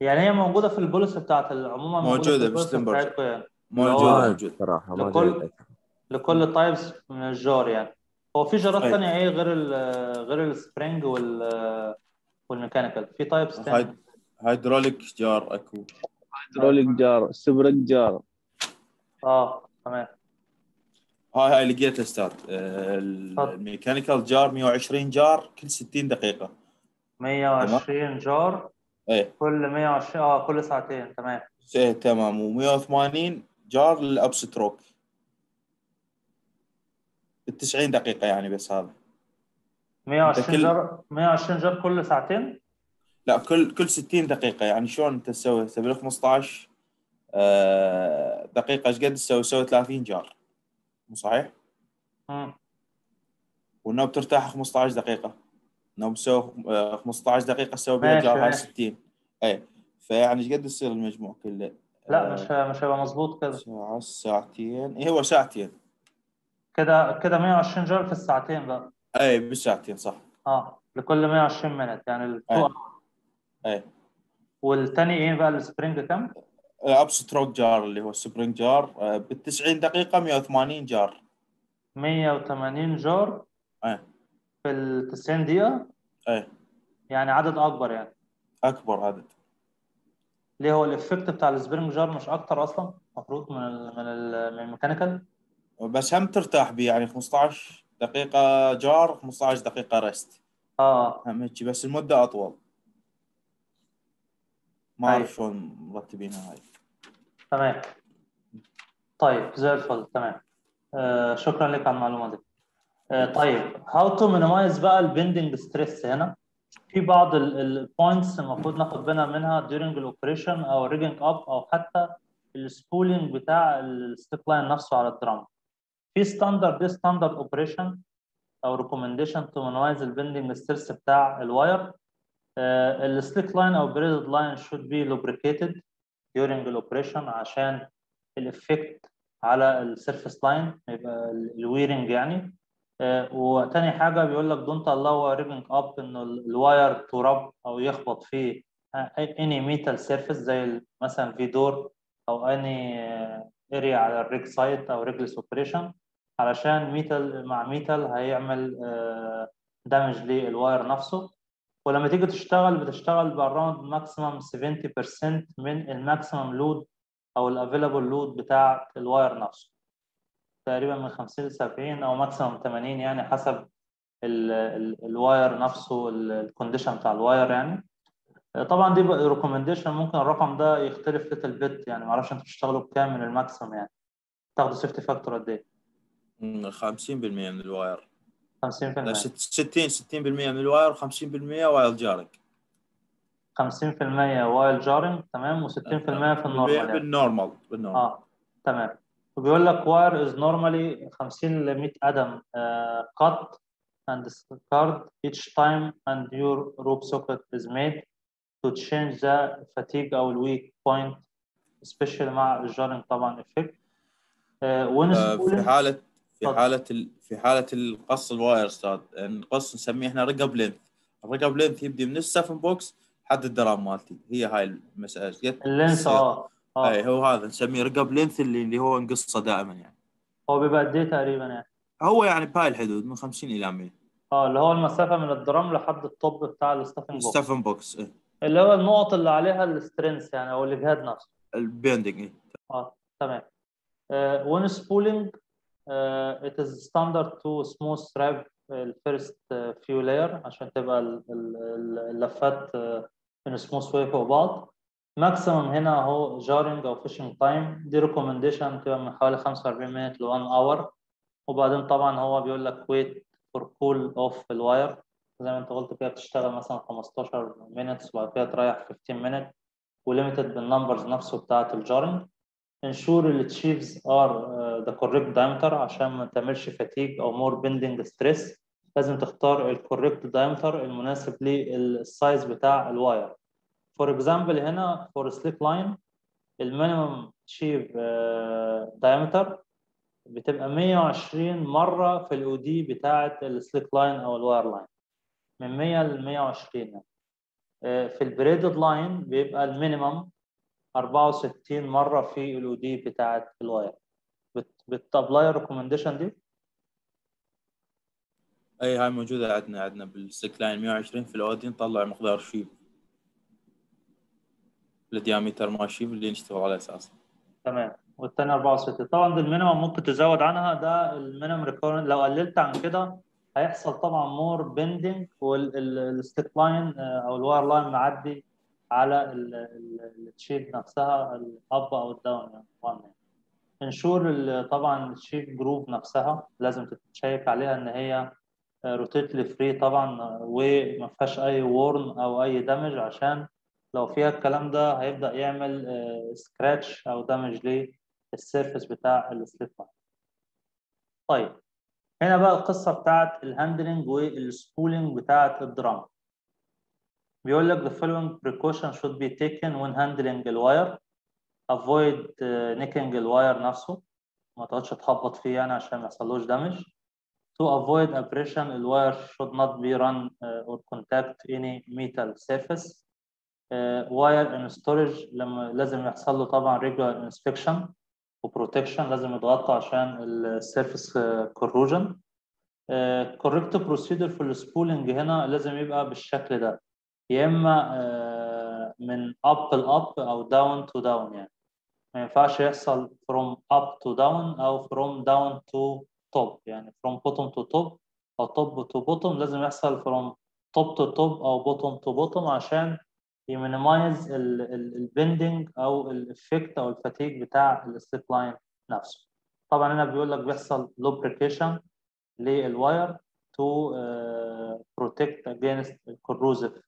يعني هي موجودة في البوليس بتاعت ال- عموما موجودة في. بتاعتكم يعني موجود آه. موجود صراحة ما لكل- لكل types من ال jar يعني. هو في jarات. ثانية إيه غير ال غير السبرينج وال والميكانيكال في تايبس ثانية هاي- hydraulic jar أكو. hydraulic jar spring jar. آه تمام. هاي هاي لقيتها أستاذ. آه، ال mechanical jar 120 jar كل 60 دقيقة. 120 jar إيه. كل 120 آه كل ساعتين تمام. إيه تمام. و180 جار للاب ستروك 90 دقيقة يعني بس هذا. 120 كل- جار 120 جار كل ساعتين؟ لا كل كل 60 دقيقة يعني شلون أنت تسوي؟ تبي 15 آه، دقيقة. إيش قد تسوي؟ تسوي 30 جار. مو صحيح؟ مم. والنوم ترتاح 15 دقيقة. نوم تسوي آه، 15 دقيقة تسوي بها jar هاي ماشي. 60 اي فيعني إيش قد يصير المجموع كله؟ لا آه، مش مش هيبقى مظبوط كده ساعة ساعتين. اي هو ساعتين. كده كده 120 jar في الساعتين بقى. أي بالساعتين صح. آه لكل 120 minute يعني ال 2 أي. والتاني إيه بقى؟ ال spring كام؟ upstroke jar اللي هو ال spring jar. آه، بال 90 دقيقة 180 jar. 180 jar. أي. في ال 90 دقيقة؟ أي. يعني عدد أكبر يعني. أكبر عدد. ليه هو ال effect بتاع ال spring jar مش أكتر أصلا؟ المفروض من ال من ال من ال mechanical؟ بس هم ترتاح بيه يعني 15 دقيقة jar 15 دقيقة rest آه. هم هيك بس المدة أطول. ما أي. أعرف شلون مرتبينها هاي. تمام. طيب زي الفل تمام. آه شكرا لك على المعلومة دي. آه طيب how to minimize بقى ال bending stress هنا؟ في بعض ال points المفروض ناخد بالنا منها during ال operation أو rigging up أو حتى ال spooling بتاع ال slick line نفسه على ال drum. في standard دي standard operation أو recommendation to minimize ال bending stress بتاع ال wire ال slick line أو braided line should be lubricated during ال operation عشان ال effect على ال service line يبقى ال wearing يعني. آه، وتاني حاجة بيقول لك don't allow rigging up إنه ال- ال wire ترَب أو يخبط في any metal surface زي مثلا في door أو any area على ال rig site أو rigless operation علشان metal مع metal هيعمل damage لل wire نفسه. ولما تيجي تشتغل بتشتغل ب around maximum 70% من ال maximum load أو ال available load بتاع ال wire نفسه. تقريبا من 50 ل 70 أو maximum 80 يعني حسب ال- ال- ال wire نفسه ال condition بتاع ال wire يعني. طبعا دي recommendation ممكن الرقم ده يختلف little bit يعني معرفش أنتوا بتشتغلوا بكام من ال maximum يعني. تاخدوا safety factor قد إيه؟ مم، 50% من ال wire. 50% لا، ست- 60 60% من ال wire و50% while jarring 50% while jarring تمام و60% في ال normal يعني. بال normal بال normal. آه تمام. وبيقول لك wire is normally 50 ل 100 قدم cut and discarded each time and new rope socket is made to change the fatigue أو ال weak point especially مع ال jarring طبعا effect. uh, when في حالة في. حالة ال... في حالة القص ال wire أستاذ. القص نسميه إحنا rig up length ال rig up length يبدي من ال stuffing box لحد ال drum مالتي. هي هاي المسألة. قد ال length آه إي هو هذا نسميه rig up length اللي اللي هو نقصه دائما يعني. هو بيبقى قد إيه تقريبا يعني. هو يعني بهاي الحدود من 50 إلى 100 آه اللي هو المسافة من ال drum لحد ال top بتاع ال stuffing box ال stuffing box إيه. اللي هو النقط اللي عليها ال strength يعني أو الاجهاد نفسه. ال bending إيه. آه تمام. when spooling uh, it is standard to smooth wrap ال first few layer عشان تبقى ال- ال- ال- اللفات uh, in smooth way فوق بعض maximum هنا اهو jarring أو fishing time دي recommendation تبقى من حوالي 45 minute ل 1 hour وبعدين طبعا هو بيقول لك wait for cool off ال wire زي ما انت قلت كده بتشتغل مثلا 15 minutes وبعد كده تريح 15 minute و limited بال numbers نفسه بتاعت ال jarring ensure ال sheaves are uh, the correct diameter عشان ما تعملش fatigue أو more bending stress. لازم تختار ال correct diameter المناسب لل size بتاع ال wire for example هنا for slick line ال minimum uh, diameter بتبقى 120 مرة في ال OD بتاعة ال slickline أو ال wireline من 100 ل 120 يعني. آه، في ال braided line بيبقى ال minimum 64 مرة في ال OD بتاعة ال wire بت apply ال recommendation دي؟ أي هاي موجودة عندنا عندنا بال slickline 120 في ال OD نطلع مقدار sheave. ال diameter مال ال sheave اللي نشتغل على أساسه. تمام. والتاني 64 طبعا دي ال minimum ممكن تزود عنها ده ال minimum requirement لو قللت عن كده هيحصل طبعا more bending وال slickline أو ال wireline معدي على ال sheave نفسها ال up أو ال down يعني. ensure طبعا ال sheave groove نفسها لازم تت check عليها إن هي rotate freely طبعا آه، وما فيهاش أي worn أو أي damage عشان لو فيها الكلام ده هيبدأ يعمل scratch أو damage لل surface بتاع ال slickline طيب هنا بقى القصة بتاعت ال handling وال spooling بتاعت ال drum بيقول لك the following precaution should be taken when handling ال wire avoid uh, nicking ال wire نفسه. ما تقعدش تخبط فيه يعني عشان ما يحصلوش damage to avoid abrasion ال wire should not be run uh, or contact any metal surface. wire in storage لما لازم يحصل له طبعا regular inspection و protection لازم يتغطى عشان ال surface corrosion correct procedure في ال spooling هنا لازم يبقى بالشكل ده. يا إما آه، من up ل up أو down to down يعني. ما ينفعش يحصل from up to down أو from down to top يعني. from bottom to top أو top to bottom لازم يحصل from top to top أو bottom to bottom عشان يمينيمايز البندنج أو الافكت أو الفاتيج بتاع السليب لاين نفسه. طبعا هنا بيقول لك بيحصل lubrication لل wire to uh, protect against corrosive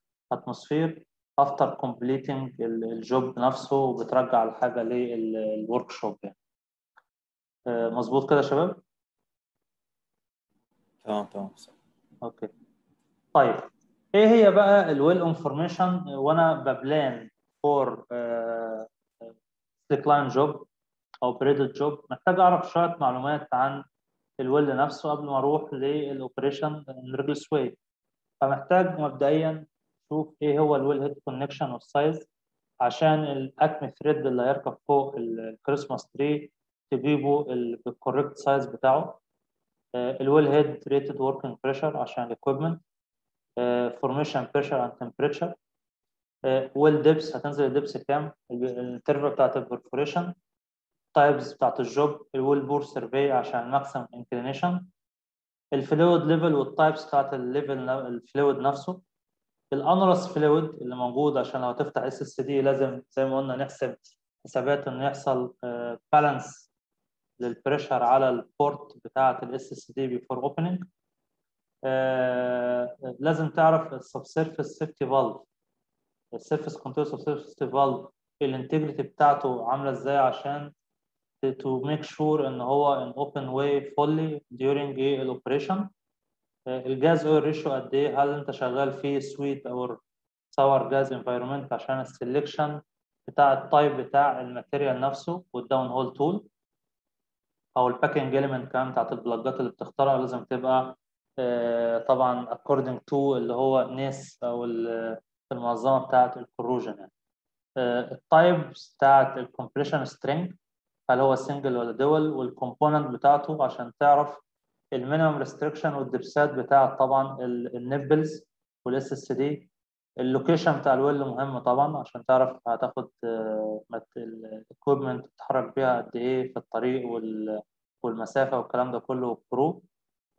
after completing ال- ال job نفسه وبترجع الحاجة لل workshop يعني. آه، مظبوط كده يا شباب؟ تمام تمام. okay. طيب إيه هي بقى ال well information وأنا ب plan for slickline job أو braided job محتاج أعرف شوية معلومات عن ال well نفسه قبل ما أروح لل operation regardless فمحتاج مبدئيا أشوف إيه هو ال wellhead connection وال size عشان ال Acme thread اللي هيركب فوق ال Christmas tree تجيبه بال correct size بتاعه. ال wellhead rated working pressure عشان ال equipment formation pressure and temperature well depth هتنزل ال depth كام؟ ال interval بتاعت ال perforation types بتاعت ال job ال wellbore survey عشان ماكسيمم انكلينيشن الفلويد ليفل والتايبس بتاعت الليفل الفلويد نفسه. ال annulus fluid اللي موجود عشان لو تفتح SSD لازم زي ما قلنا نحسب حسابات إنه يحصل balance لل pressure على ال port بتاعة ال SSD before opening لازم تعرف ال subsurface safety valve ال surface control subsurface valve ال integrity بتاعته عاملة إزاي عشان to make sure إن هو in open way fully during ال operation ال gas oil ratio قد إيه؟ هل أنت شغال في sweet أو sour gas environment عشان ال selection بتاع ال type بتاع ال material نفسه وال downhole tool أو ال packing element كمان بتاعت ال plug ات اللي بتختارها لازم تبقى آه، طبعا according to اللي هو NACE أو ال- المنظمة بتاعت ال corrosion يعني. ال types بتاعت ال completion string هل هو single ولا dual وال component بتاعته عشان تعرف ال minimum restriction وال depth ات بتاعت طبعا ال nipples وال SSD. ال location بتاع ال well مهم طبعا عشان تعرف هتاخد ال equipment تتحرك بيها قد إيه في الطريق وال- والمسافة والكلام ده كله وال crew.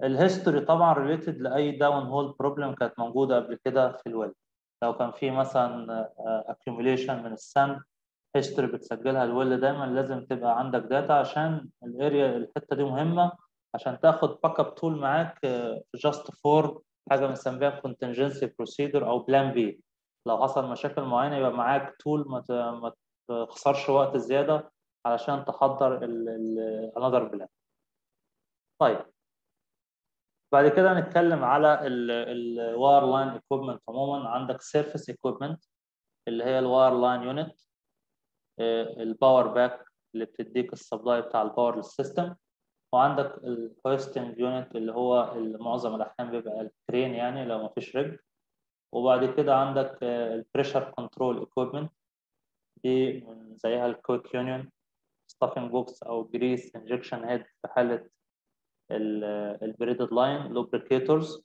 ال history طبعا related لأي downhole problem كانت موجودة قبل كده في ال well. لو كان في مثلا accumulation من ال sand history بتسجلها ال well دايما لازم تبقى عندك data عشان ال area الحتة دي مهمة. عشان تاخد backup tool معاك just for حاجة بنسميها contingency procedure أو plan B لو حصل مشاكل معينة يبقى معاك tool ما تخسرش وقت زيادة علشان تحضر ال another plan طيب. بعد كده نتكلم على ال wireline equipment عموما. عندك surface equipment اللي هي ال wireline unit ال power pack اللي بتديك ال supply بتاع ال power لل system وعندك ال hoisting unit اللي هو معظم الأحيان بيبقى ال crane يعني لو ما فيش rig. وبعد كده عندك ال pressure control equipment دي من زيها ال quick union stuffing box أو grease injection head في حالة ال braided line lubricators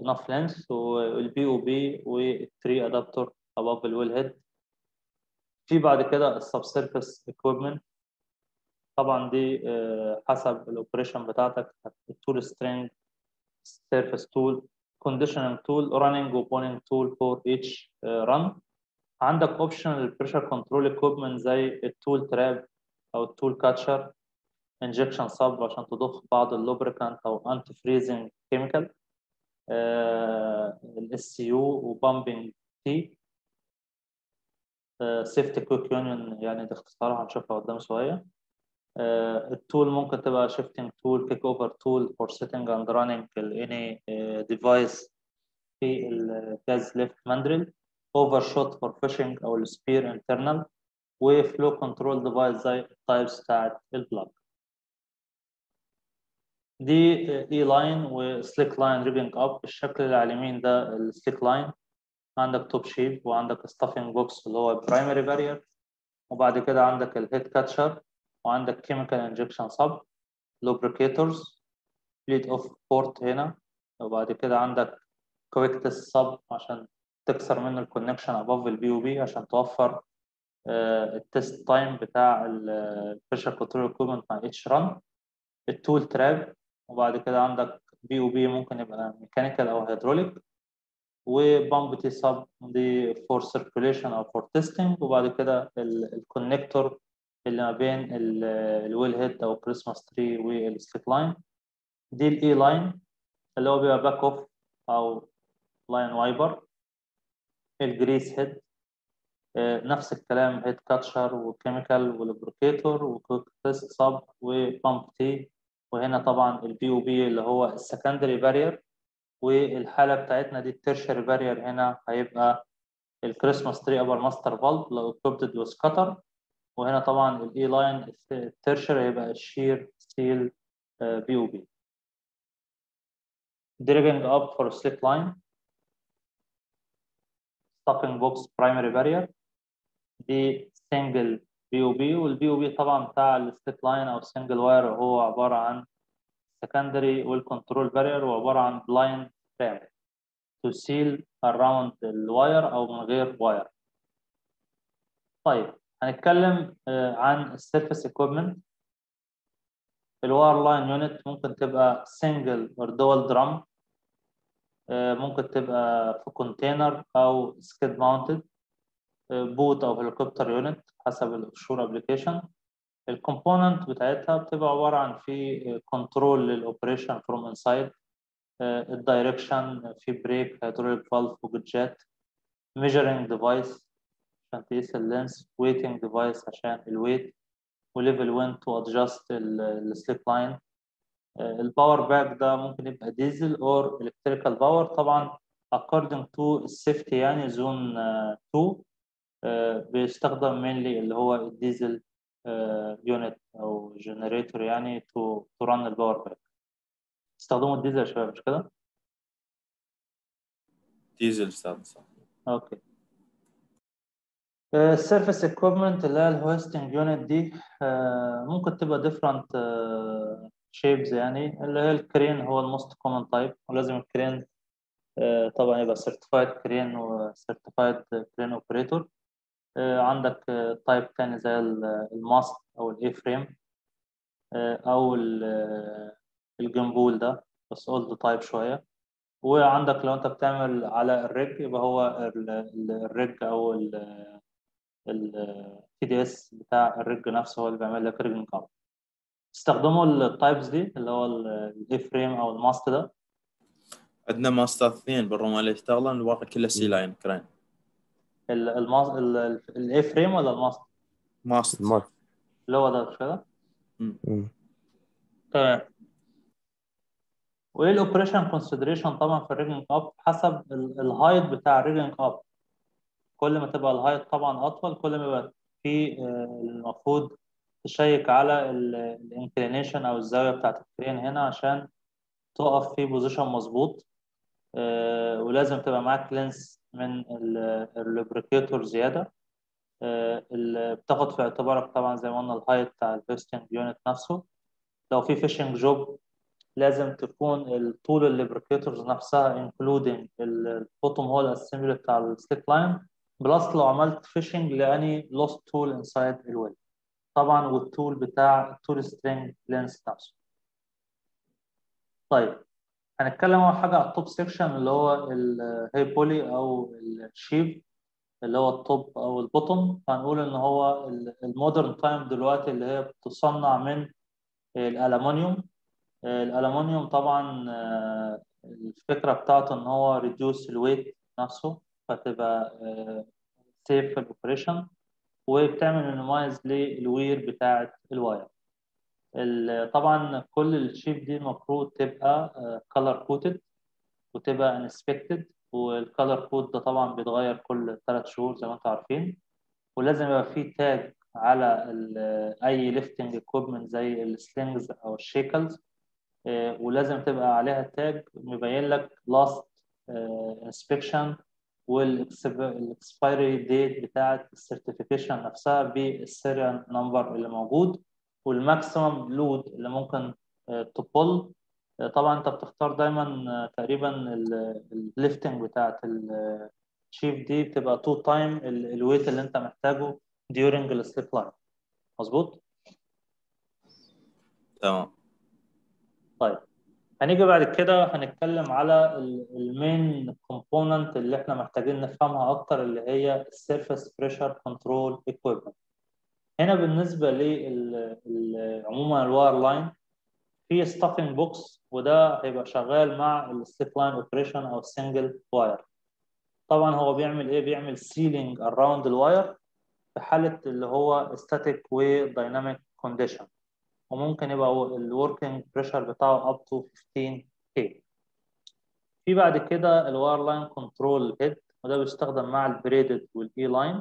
enough length وال BOP وال tree adapter above ال wellhead في بعد كده ال subsurface equipment طبعا دي آه، حسب ال operation بتاعتك. ال tool string service tool conditioning tool running و pulling tool for each run عندك optional pressure control equipment زي ال tool trap أو ال tool catcher injection sub عشان تضخ بعض ال lubricant أو anti freezing chemical ال SCU و pumping T safety quick union يعني دي اختصارها هنشوفها قدام شوية. ال tool ممكن تبقى shifting tool kick over tool for setting and running any device في ال gas lift mandrel overshot for fishing أو ال spear internal و flow control device زي ال types بتاعت ال plug دي E-line و slickline rigging up الشكل اللي على اليمين ده ال slickline عندك top sheave وعندك stuffing box اللي هو primary barrier وبعد كده عندك ال head catcher وعندك chemical injection sub lubricators bleed off port هنا وبعد كده عندك quick test sub عشان تكسر منه ال connection above ال BOP عشان توفر ال test time بتاع ال pressure control equipment مع each run ال tool trap وبعد كده عندك BOP ممكن يبقى mechanical أو hydraulic و pump T sub دي for circulation أو for testing وبعد كده ال connector اللي ما بين ال wellhead أو Christmas tree وال slickline دي ال E-line اللي هو بيبقى pack off أو line wiper ال grease head نفس الكلام هيد كاتشر وكيميكال ولوبريكيتور وكويك تيست سب وبامب تي وهنا طبعا ال BOP اللي هو ال secondary barrier والحاله بتاعتنا دي ال tertiary barrier هنا هيبقى ال Christmas tree upper master valve لو equipped with cutter وهنا طبعا ال E-line ال tertiary هيبقى ال shear seal BOP the rigging up for slickline stuffing box primary barrier دي single BOP وال BOP طبعا بتاع ال slickline أو ال single wire هو عبارة عن secondary وال control barrier وعبارة عن blind ram. To seal around ال wire أو من غير wire طيب. هنتكلم عن ال surface equipment. ال wireline unit ممكن تبقى single or dual drum ممكن تبقى في container أو skid mounted boat أو helicopter unit حسب ال offshore application ال component بتاعتها بتبقى عبارة عن في control لل operation from inside ال direction في brake hydraulic valve و gauges measuring device عشان تقيس ال length weighting device عشان ال weight و level wind to adjust ال slickline ال power pack ده ممكن يبقى diesel or electrical power طبعا according to ال safety يعني zone 2 بيستخدم mainly اللي هو الديزل unit أو generator يعني to to run ال power pack استخدموا الديزل يا شباب مش كده؟ ديزل أستاذ صح. okay ال surface equipment اللي هي ال hoisting unit دي ممكن تبقى different shapes يعني. اللي هي ال crane هو ال most common type ولازم ال crane آه، طبعا يبقى certified crane و certified crane operator عندك type تاني زي ال mast أو ال A-frame أو ال- ال gin pole ده بس old type شوية. وعندك لو أنت بتعمل على ال rig يبقى هو ال- ال- ال rig أو ال TDS بتاع ال rig نفسه هو اللي بيعمل لك rigging up استخدموا ال types دي اللي هو ال A-frame أو ال mast ده. عندنا mast اثنين بالرومالية يشتغلون الباقي كله سي لاين crane ال A-frame ولا ال mast mast ال mast اللي هو ده مش كده. تمام. وإيه ال operation consideration طبعا في ال rigging up حسب ال height بتاع ال rigging up كل ما تبقى ال height طبعا أطول كل ما يبقى في آه، المفروض check على ال inclination أو الزاوية بتاعت ال crane هنا عشان تقف في position مظبوط. آه، ولازم تبقى معاك length من ال lubricator زيادة. آه، اللي بتاخد في اعتبارك طبعا زي ما قلنا ال height بتاع ال hoisting unit نفسه. لو في fishing job لازم تكون طول ال lubricators نفسها including ال bottom hole assembly بتاع ال slickline plus لو عملت fishing ل any lost tool inside ال well طبعا وال tool بتاع ال tool string length نفسه. طيب هنتكلم اول حاجة على ال top section اللي هو ال hay pulley أو ال sheave اللي هو ال top أو ال bottom هنقول إن هو ال modern type دلوقتي اللي هي بتصنع من الالومنيوم الالومنيوم طبعا آه، الفكرة بتاعته إن هو reduce ال weight نفسه فتبقى safe في ال operation وبتعمل minimize لل wear بتاعه ال wire ال- طبعا كل ال sheave دي المفروض تبقى color coded وتبقى inspected وال color code ده طبعا بيتغير كل ثلاث شهور زي ما أنتم عارفين. ولازم يبقى فيه tag على ال- أي lifting equipment زي ال slings أو ال shackles آه، ولازم تبقى عليها tag مبين لك last inspection وال expiry date بتاعه ال certification نفسها بال serial number اللي موجود وال maximum load اللي ممكن ت pull طبعا انت بتختار دايما آه، تقريبا ال lifting بتاعه ال sheave دي بتبقى two time ال weight اللي انت محتاجه during ال slickline مظبوط؟ تمام. طيب. هنيجي بعد كده هنتكلم على ال main component اللي إحنا محتاجين نفهمها أكتر اللي هي ال surface pressure control equipment هنا بالنسبة لل عموما ال wireline في stuffing box وده هيبقى شغال مع ال slickline operation أو ال single wire طبعا هو بيعمل إيه؟ بيعمل sealing around ال wire في حالة اللي هو static و dynamic condition وممكن يبقى ال working pressure بتاعه up to 15 k. في بعد كده ال wireline control head وده بيستخدم مع ال braided وال E-line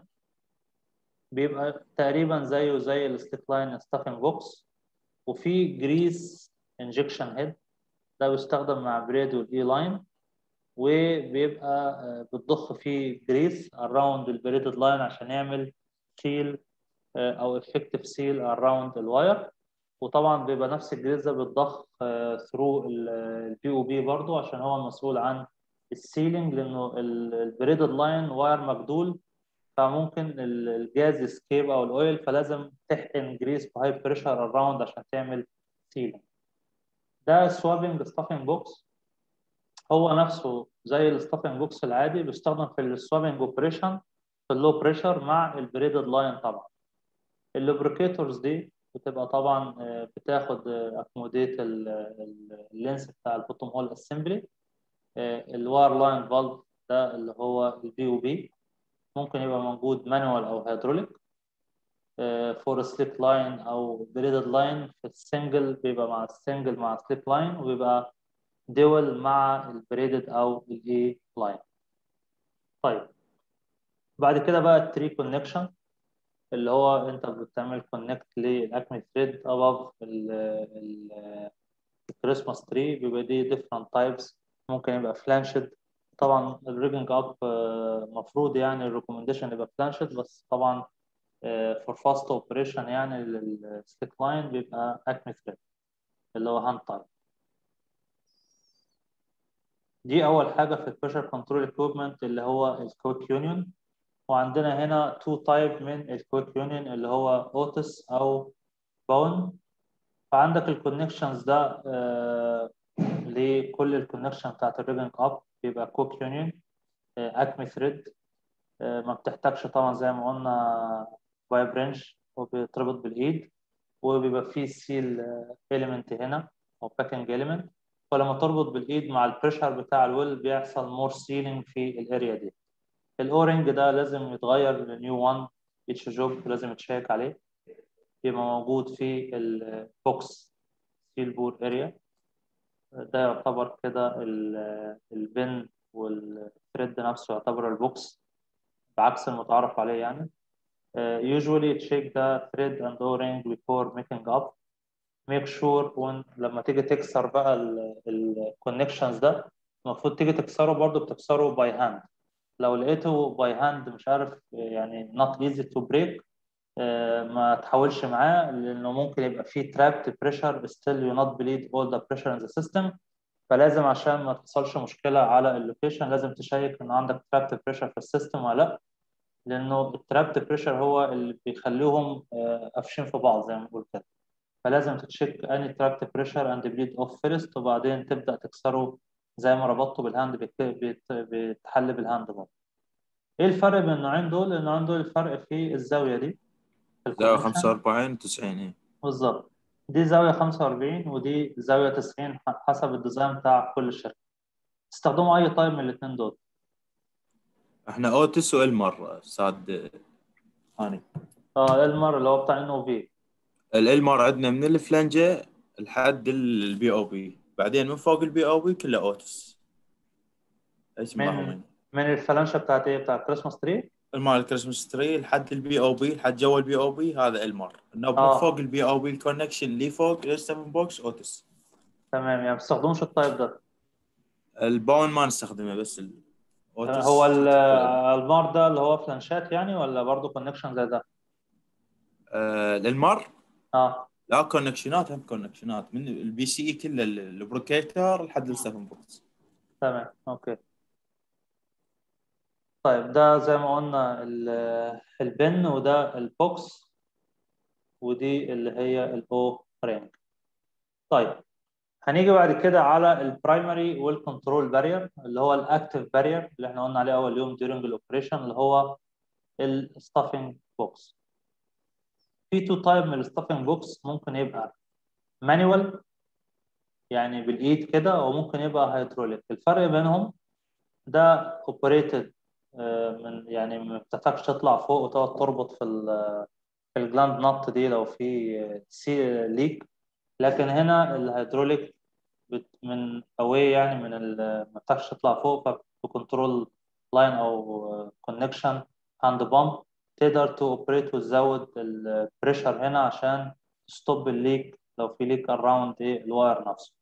بيبقى تقريبا زيه زي ال slickline stuffing box وفي grease injection head ده بيستخدم مع braided وال E-line وبيبقى آه، بتضخ فيه grease around ال braided line عشان يعمل seal أو effective seal around ال wire وطبعا بيبقى نفس ال grease ده بيتضخ through ال BOP برضه عشان هو المسؤول عن ال sealing لأنه ال braided line wire مجدول فممكن ال- ال gas ي escape أو ال oil فلازم تحقن grease ب high pressure around عشان تعمل sealing ده swabbing stuffing box هو نفسه زي ال stuffing box العادي بيستخدم في ال swabbing operation في ال low pressure مع ال braided line طبعا. ال lubricators دي بتبقى طبعا آه، بتاخد accommodate ال length بتاع ال bottom hole assembly ال wireline valve ده اللي هو ال BOP ممكن يبقى موجود manual أو hydraulic for slickline أو braided line في ال single بيبقى مع ال single مع slickline وبيبقى dual مع ال braided أو ال E-line طيب بعد كده بقى ال tree connection اللي هو انت بتعمل connect لل Acme thread above ال Christmas tree بيبقى دي different types ممكن يبقى flanged طبعا ال rigging up المفروض يعني ال recommendation يبقى flanged بس طبعا for fast operation يعني لل slickline بيبقى Acme thread اللي هو hand tight دي أول حاجة في ال pressure control equipment اللي هو ال quick union وعندنا هنا two type من ال quick union اللي هو Otis أو Bowen فعندك ال connections ده آه لكل ال connection بتاعت ال rigging up بيبقى quick union Acme thread ما بتحتاجش طبعا زي ما قلنا pipe wrench وبيتربط بالإيد. وبيبقى فيه seal element هنا أو packing element فلما تربط بالإيد مع ال pressure بتاع ال well بيحصل more sealing في ال area دي. ال O-ring ده لازم يتغير ل new 1 each job لازم يت check عليه يبقى موجود في ال box seal bore area ده يعتبر كده ال pin وال thread نفسه يعتبر ال box بعكس المتعارف عليه يعني. uh, usually check the thread and o-ring before making up. Make sure when لما تيجي تكسر بقى ال connections ده المفروض تيجي تكسره برضو بتكسره by hand لو لقيته by hand مش عارف يعني easy to break uh, ما تحاولش معاه لأنه ممكن يبقى فيه trapped pressure still you not bleed all the pressure in the system. فلازم عشان ما تحصلش مشكلة على ال location لازم ت check إن عندك trapped pressure في ال system ولا لأ. لأنه ال trapped pressure هو اللي بيخليهم قافشين في بعض زي ما بنقول كده. فلازم ت check any trapped pressure and bleed off first وبعدين تبدأ تكسره زي ما ربطته بالهاند بيتحل بالهاند برضه إيه الفرق بين النوعين دول؟ النوعين دول الفرق في الزاوية دي. زاوية 45 90 بالظبط. دي زاوية 45 ودي زاوية 90 حسب الديزاين بتاع كل شركة. استخدموا أي طيب من الاثنين دول؟ إحنا اوتس والمر أستاذ هاني آه المر اللي هو بتاع إن أو في. الالمر عندنا من الفلنجة لحد البي أو بي. بعدين من فوق البي أو بي كله اوتس اسمه من من من الفلانشة بتاعت إيه؟ بتاع كريسماس تري المال الكريسماس تري لحد البي أو بي لحد جوا البي أو بي هذا المر إنه من آه. فوق البي أو بي الكونكشن اللي فوق الستفن بوكس اوتس تمام يعني ما بتستخدموش الطيب ده؟ الباون ما نستخدمه بس الاوتس هو ال- المار ده اللي هو فلانشات يعني ولا برضه كونكشن زي ده؟ آه المر آه. لا كونكشنات هم كونكشنات من البي سي إي كله البروكيتر لحد الستفن بوكس تمام أوكي. طيب ده زي ما قلنا ال- البن وده البوكس ودي اللي هي الأو رينج طيب هنيجي بعد كده على البرايمري والكنترول بارير اللي هو الاكتيف بارير اللي إحنا قلنا عليه أول يوم during الاوبريشن اللي هو ال stuffing box في two type من ال stuffing box ممكن يبقى manual يعني بالإيد كده وممكن يبقى هيدروليك الفرق بينهم ده operated من يعني ما بتحتاجش تطلع فوق وتقعد تربط في في ال gland nut دي لو في سي leak لكن هنا الهيدروليك من away يعني من ما بتحتاجش تطلع فوق فب control line أو connection hand pump تقدر ت operate وتزود ال pressure هنا عشان ت stop ال leak لو في leak around إيه ال wire نفسه.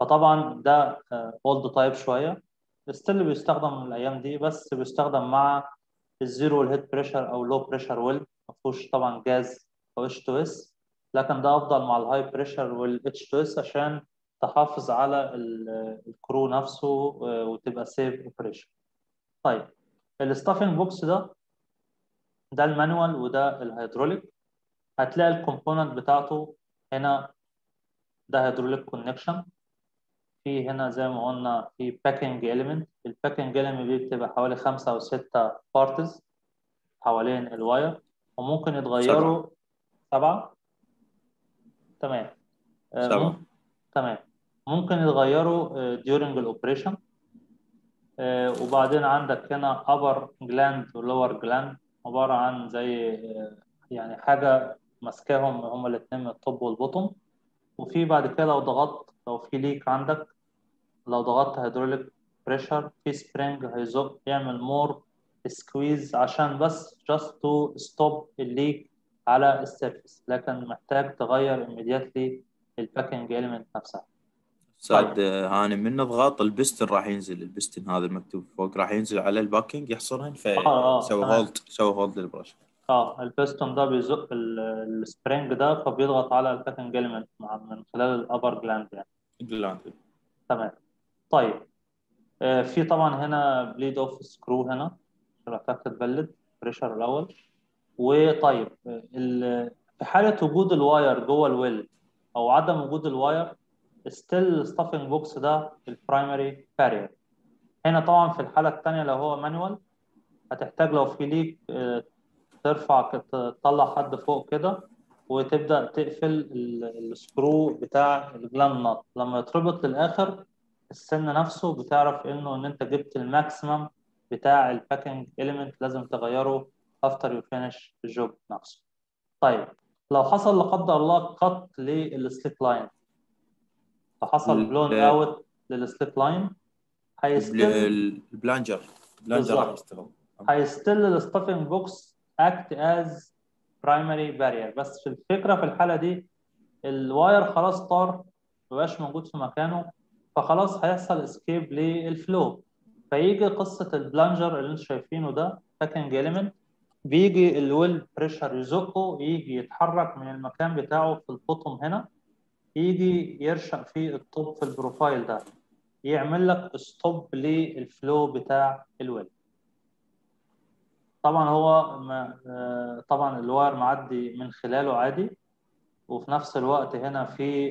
فطبعا ده old type شوية. still بيستخدم الأيام دي بس بيستخدم مع ال zero wellhead pressure أو low pressure well ما فيهوش طبعا جاز أو اتش تو اس لكن ده أفضل مع ال high pressure وال H2S عشان تحافظ على ال- ال crew نفسه آه، وتبقى safe operation طيب ال stuffing box ده ده ال manual وده الهيدروليك. هتلاقي ال component بتاعته هنا ده hydraulic connection في هنا زي ما قلنا في packing element ال packing element دي بتبقى حوالي خمسة أو ستة parts حوالين ال wire وممكن يتغيروا سبعة. تمام. آه، سبعة. تمام. ممكن يتغيروا آه، during ال operation وبعدين عندك هنا upper gland و lower gland. عبارة عن زي يعني حاجة ماسكاهم هما الاتنين من ال top وال bottom وفي بعد كده لو ضغطت لو في leak عندك لو ضغطت hydraulic pressure في spring هيزق يعمل more squeeze عشان بس just to stop ال leak على ال surface لكن محتاج تغير immediately ال packing element نفسها. أستاذ هاني من نضغط البستن راح ينزل البستن هذا المكتوب فوق راح ينزل على ال packing يحصرهن آه، فسوي تمام. hold سوي hold لل pressure آه البيستون ده بيزق ال- ال spring ده فبيضغط على element مع من خلال ال upper gland يعني. gland. تمام. طيب آه، في طبعا هنا bleed off screw هنا محتاج تت bleed pressure الأول. وطيب آه، في حالة وجود ال wire جوه ال well أو عدم وجود ال wire still ال stuffing box ده ال primary barrier هنا طبعا في الحالة الثانية لو هو manual هتحتاج لو في leak آه، ترفع تطلع حد فوق كده وتبدأ تقفل ال- ال screw بتاع ال gland nut لما يتربط للآخر السن نفسه بتعرف إنه إن أنت جبت ال maximum بتاع ال packing element لازم تغيره after you finish ال job نفسه. طيب لو حصل لا قدر الله cut لل slickline فحصل blown out لل slick line هي still ال- ال plunger. ال plunger راح. يشتغل هي still ال stuffing box act as primary barrier بس في الفكرة في الحالة دي ال wire خلاص طار مبقاش موجود في مكانه فخلاص هيحصل escape لل flow فيجي قصة ال plunger اللي أنتم شايفينه ده packing element بيجي ال well pressure يزقه يجي يتحرك من المكان بتاعه في ال bottom هنا. يجي يرشق في ال top في ال profile ده. يعمل لك stop لل flow بتاع ال well طبعا هو ما آه، طبعا ال wire معدي من خلاله عادي. وفي نفس الوقت هنا في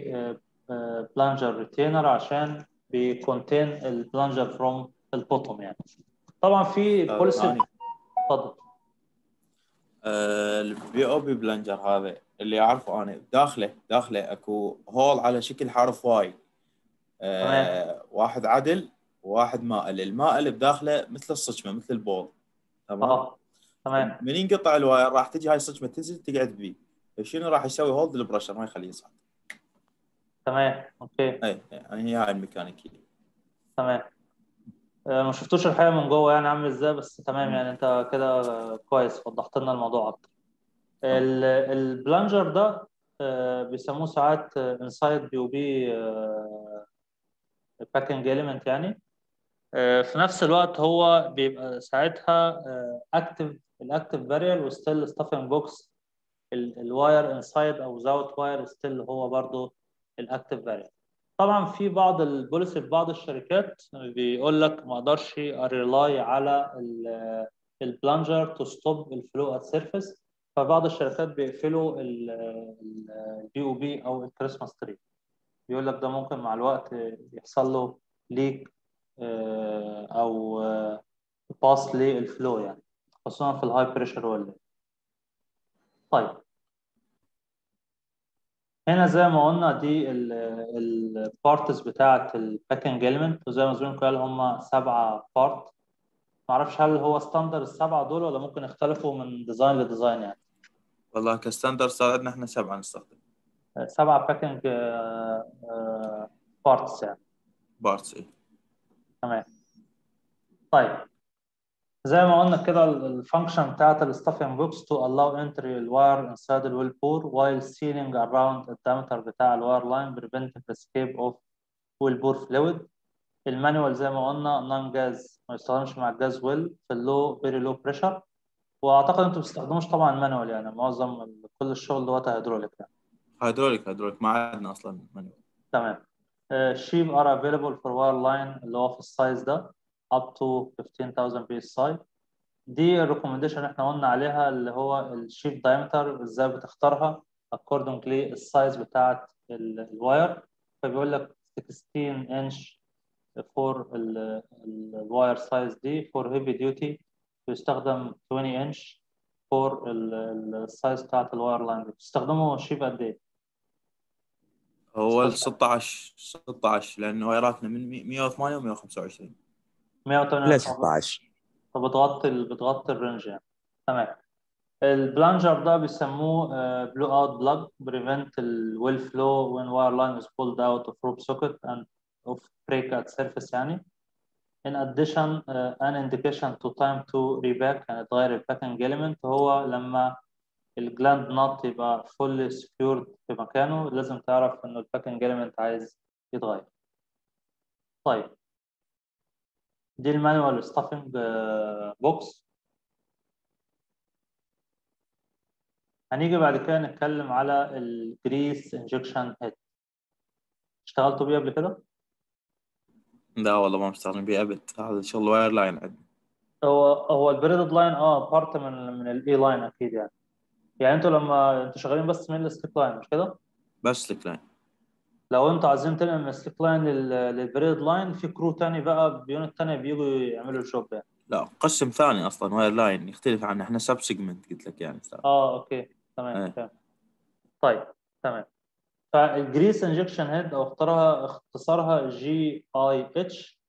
plunger retainer عشان بي contain ال plunger from ال bottom يعني. طبعا في آه، policy. اتفضل ال BOP plunger هذا. اللي أعرفه أنا داخله داخله أكو hole على شكل حرف Y. آه واحد عدل وواحد مائل. المائل بداخله مثل الصجمة مثل ال ball. تمام؟ تمام. من ينقطع ال wire راح تجي هاي الصجمة تنزل تقعد بيه فشنو راح يسوي hold لل pressure ما يخليه يصعد. تمام. okay. اي يعني هي هاي الميكانيكيه تمام. آه، ما شفتوش الحقيقة من جوه يعني عامل إزاي بس تمام يعني أنت كده كويس وضحت لنا الموضوع أكتر. ال plunger ده آه، بيسموه ساعات inside BOP packing element يعني. آه، في نفس الوقت هو بيبقى ساعتها active ال active barrier و still stuffing box ال wire inside أو without wire still هو برضو ال active barrier طبعا في بعض ال policy في بعض الشركات بيقول لك ما أقدرش أ rely على ال plunger to stop ال flow at surface فبعض الشركات بيقفلوا ال BOP أو ال Christmas tree بيقول لك ده ممكن مع الوقت يحصل له leak أو pass لل flow يعني خصوصا في ال high pressure ولا طيب. هنا زي ما قلنا دي ال parts بتاعة ال packing element وزي ما زميلكم قال هم سبعة part معرفش هل هو standard السبعة دول ولا ممكن يختلفوا من design ل design يعني. والله ك standard صار عندنا إحنا سبعة نستخدم. سبعة packing parts يعني. parts اي تمام. طيب. زي ما قلنا كده ال function بتاعت ال stuffing box to allow entry ال wire inside ال well bore while sealing around ال diameter بتاع ال wire line preventing the escape of well bore fluid. ال manual زي ما قلنا non gas ما يستخدمش مع ال gas well في ال low very low pressure وأعتقد أنتوا ما بتستخدموش طبعا ال manual يعني معظم كل الشغل دلوقتي هيدروليك يعني. hydraulic hydraulic. ما عندنا أصلا manual تمام. sheave are available for wire line اللي هو في ال size ده up to 15000 psi دي ال recommendation إحنا قلنا عليها اللي هو ال sheave diameter إزاي بتختارها according لل size بتاعت ال wire فبيقول لك 16 inch for ال wire size دي for heavy duty بيستخدم 20 inch for ال size بتاعت ال wire line بتستخدموا sheave قد إيه؟ هو ال 16 16 لأنه wire اتنا من 108 و 125 108 لا 16 فبتغطي بتغطي ال range يعني. تمام. ال plunger ده بيسموه blow out plug prevent ال well flow when wire line is pulled out of rope socket and or break at surface يعني. In addition uh, an indication to time to repack يعني تغير ال packing element هو لما ال gland nut يبقى fully secured في مكانه لازم تعرف إنه ال packing element عايز يتغير. طيب. دي ال manual stuffing box هنيجي بعد كده نتكلم على ال grease injection head اشتغلتوا بيه قبل كده؟ لا والله ما بستخدم بيه أبد. هذا شغل wire line عندنا هو هو ال braided line آه part من من ال E-line أكيد يعني. يعني أنتوا لما أنتوا شغالين بس من ال slick line مش كده؟ بس slick line لو أنتوا عايزين تنقل من ال slick line لل braided line في crew تاني بقى ب unit تانية بيجوا يعملوا ال job يعني. لا قسم ثاني أصلا wire line. يختلف عن إحنا sub segment قلت لك يعني. آه okay. تمام إيه. تمام. طيب تمام. فال grease injection head أو اختارها اختصارها GIH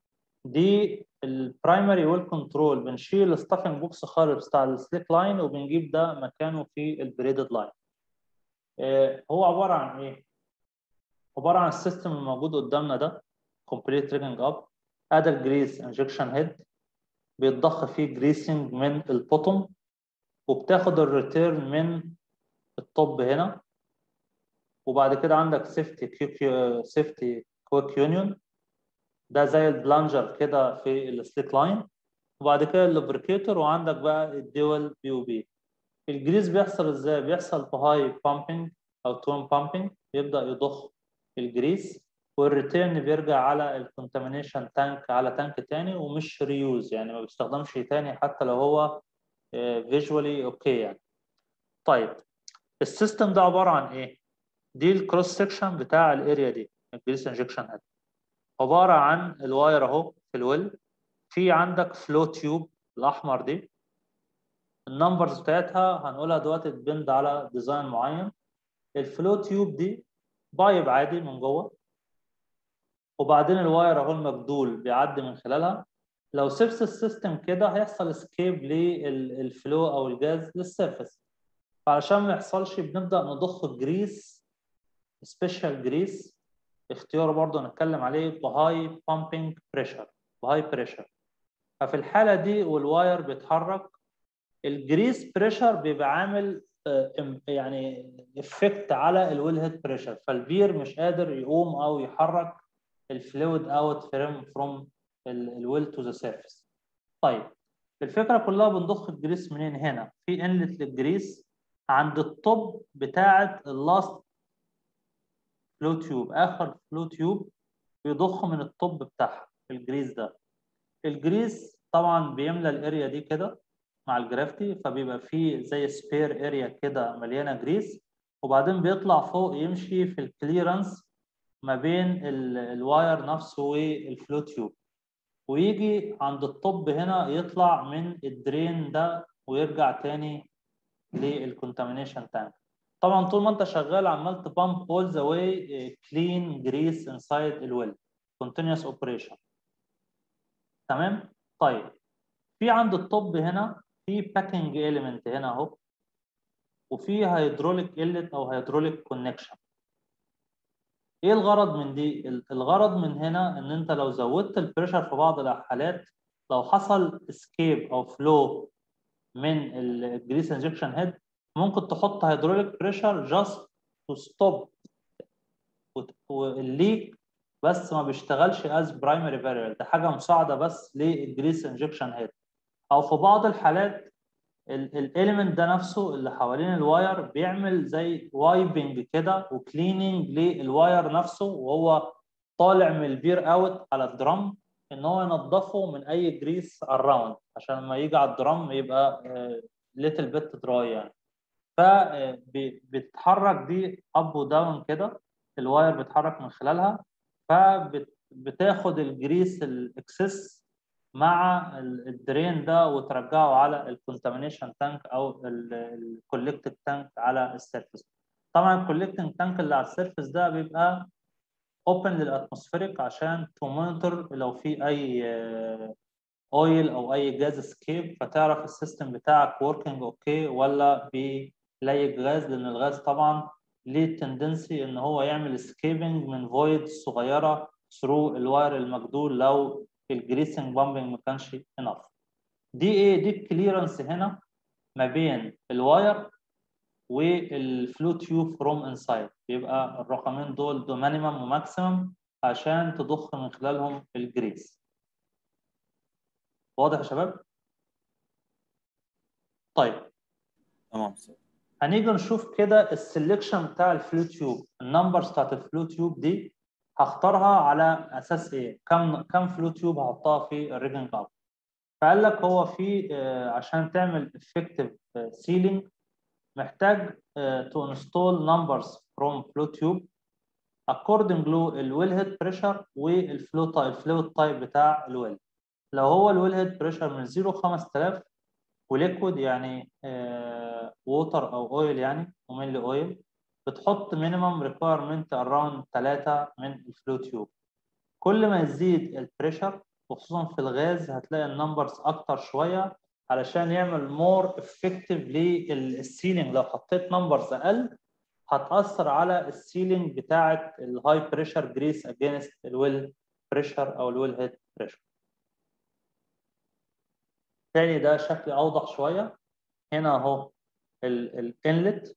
دي ال primary well control بنشيل ال stuffing box خالص بتاع ال slick line وبنجيب ده مكانه في ال braided line هو عبارة عن إيه؟ عبارة عن ال system الموجود قدامنا ده complete rigging up أدي ال grease injection head بيتضخ فيه greasing من ال bottom وبتاخد ال return من ال top هنا وبعد كده عندك safety Q safety quick union ده زي ال plunger كده في ال slick line وبعد كده ال lubricator وعندك بقى ال dual BOP ال grease بيحصل إزاي؟ بيحصل ب high pumping أو twin pumping يبدا يضخ ال grease وال return بيرجع على ال contamination tank على tank تاني ومش reuse يعني ما بيستخدمش تاني حتى لو هو visually okay يعني. طيب ال system ده عبارة عن إيه؟ دي ال cross section بتاع ال area دي ال grease injection head عبارة عن ال wire اهو في ال well. في عندك flow tube الأحمر دي. ال numbers بتاعتها هنقولها دلوقتي depend على design معين. ال flow tube دي pipe عادي من جوه. وبعدين ال wire اهو المجدول بيعدي من خلالها. لو سبت ال system كده هيحصل escape لل flow أو ال gas لل surface فعشان ما يحصلش بنبدأ نضخ ال grease special grease اختياره برضه نتكلم عليه ب high pumping pressure ب high pressure ففي الحالة دي وال wire بيتحرك ال grease pressure بيبقى عامل يعني effect على ال well head pressure فالبير مش قادر يقوم أو يحرك ال fluid out from from ال well to the surface طيب الفكرة كلها بنضخ ال grease منين؟ هنا. في inlet لل grease عند ال top بتاعة ال last flow tube آخر flow tube بيضخ من ال top بتاعها ال grease ده. ال grease طبعا بيملى ال area دي كده مع ال gravity فبيبقى فيه زي spare area كده مليانة grease وبعدين بيطلع فوق يمشي في ال clearance ما بين ال wire نفسه وال flow tube ويجي عند ال top هنا يطلع من ال drain ده ويرجع تاني لل contamination tank طبعا طول ما انت شغال عمال ت pump all the way clean grease inside ال well continuous operation. تمام؟ طيب في عند ال top هنا في packing element هنا اهو وفي hydraulic inlet أو hydraulic connection إيه الغرض من دي؟ الغرض من هنا إن أنت لو زودت ال pressure في بعض الحالات لو حصل escape أو flow من ال grease injection head ممكن تحط hydraulic pressure just to stop the leak بس ما بيشتغلش as primary barrier ده حاجة مساعدة بس لل grease injection head أو في بعض الحالات ال element ده نفسه اللي حوالين ال wire بيعمل زي wiping كده و cleaning لل wire نفسه وهو طالع من البير out على ال drum إن هو ينظفه من أي grease around عشان لما يجي على ال drum يبقى little bit dry يعني. فبتتحرك دي up و down كده ال wire بيتحرك من خلالها فبتاخد ال grease ال excess مع ال drain ده وترجعه على ال contamination tank أو ال collecting tank على ال surface طبعا ال collecting tank اللي على ال surface ده بيبقى open لل atmospheric عشان ت monitor لو في أي oil أو أي gas escape فتعرف ال system بتاعك working okay ولا بي leak غاز لأن الغاز طبعا ليه tendency إن هو يعمل escaping من void صغيرة through ال wire المجدول لو ال greasing pumping ما كانش enough دي إيه؟ دي ال clearance هنا ما بين ال wire وال flow tube from inside بيبقى الرقمين دول دو minimum و maximum عشان تضخ من خلالهم ال grease واضح يا شباب؟ طيب. تمام. هنيجي نشوف كده ال selection بتاع ال flow tube. ال numbers بتاعت ال flow tube دي هختارها على أساس إيه؟ كم كم flow tube هحطها في ال rigging up فقال لك هو في آه، عشان تعمل effective sealing محتاج to install numbers from flow tube according لل wellhead pressure وال flow type ال fluid type بتاع ال well. لو هو ال wellhead pressure من 0 5000 و liquid يعني water أو oil يعني و mainly oil بتحط minimum requirement around 3 من ال flow tube كل ما يزيد ال pressure وخصوصا في الغاز هتلاقي ال numbers أكتر شوية علشان يعمل more effective لل sealing لو حطيت numbers أقل هتأثر على ال sealing بتاعه ال high pressure grease against ال well pressure أو ال wellhead pressure تاني ده شكل أوضح شوية. هنا أهو ال inlet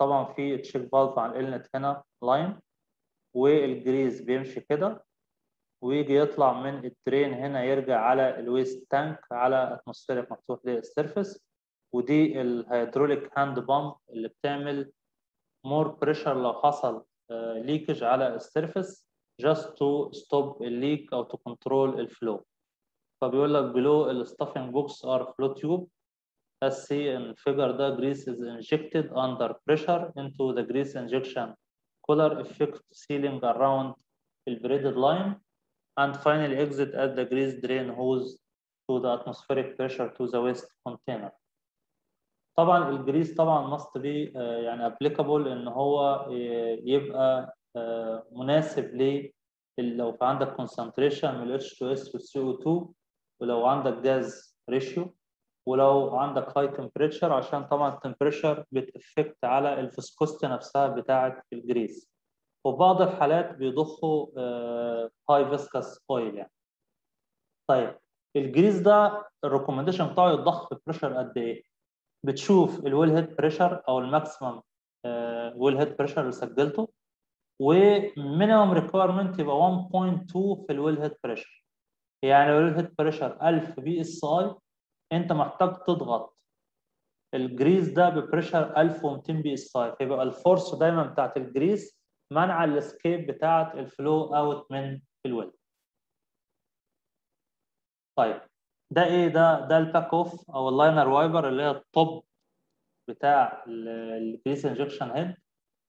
طبعا في check valve على ال inlet هنا line وال grease بيمشي كده. ويجي يطلع من ال drain هنا يرجع على ال waste tank على atmospheric مفتوح لل surface ودي ال hydraulic hand pump اللي بتعمل more pressure لو حصل leakage على ال surface just to stop ال leak أو to control ال flow فبيقول لك below الستافنج بوكس are flow tube as seen in الفيجر ده grease is injected under pressure into the grease injection cooler effect sealing around the braided line and finally exit at the grease drain hose to the atmospheric pressure to the waste container. طبعا الجريس طبعا must be آه، يعني applicable ان هو آه، يبقى آه، مناسب ل لو في عندك concentration من ال H2S وال CO2 ولو عندك gas ratio ولو عندك high temperature عشان طبعا ال temperature بت affect على ال viscosity نفسها بتاعة ال grease. وفي بعض الحالات بيضخوا high viscous oil يعني. طيب ال grease ده ال recommendation بتاعه يتضخ في pressure قد إيه؟ بتشوف ال wellhead pressure أو ال maximum wellhead pressure اللي سجلته و minimum requirement يبقى 1.2 في ال wellhead pressure يعني ال wellhead pressure 1000 psi أنت محتاج تضغط. ال grease ده ب pressure 1200 psi فيبقى ال force دايما بتاعت ال grease منع ال escape بتاعت ال flow out من ال well. طيب ده إيه؟ ده ده ال pack off أو ال line wiper اللي هي ال top بتاع ال grease injection head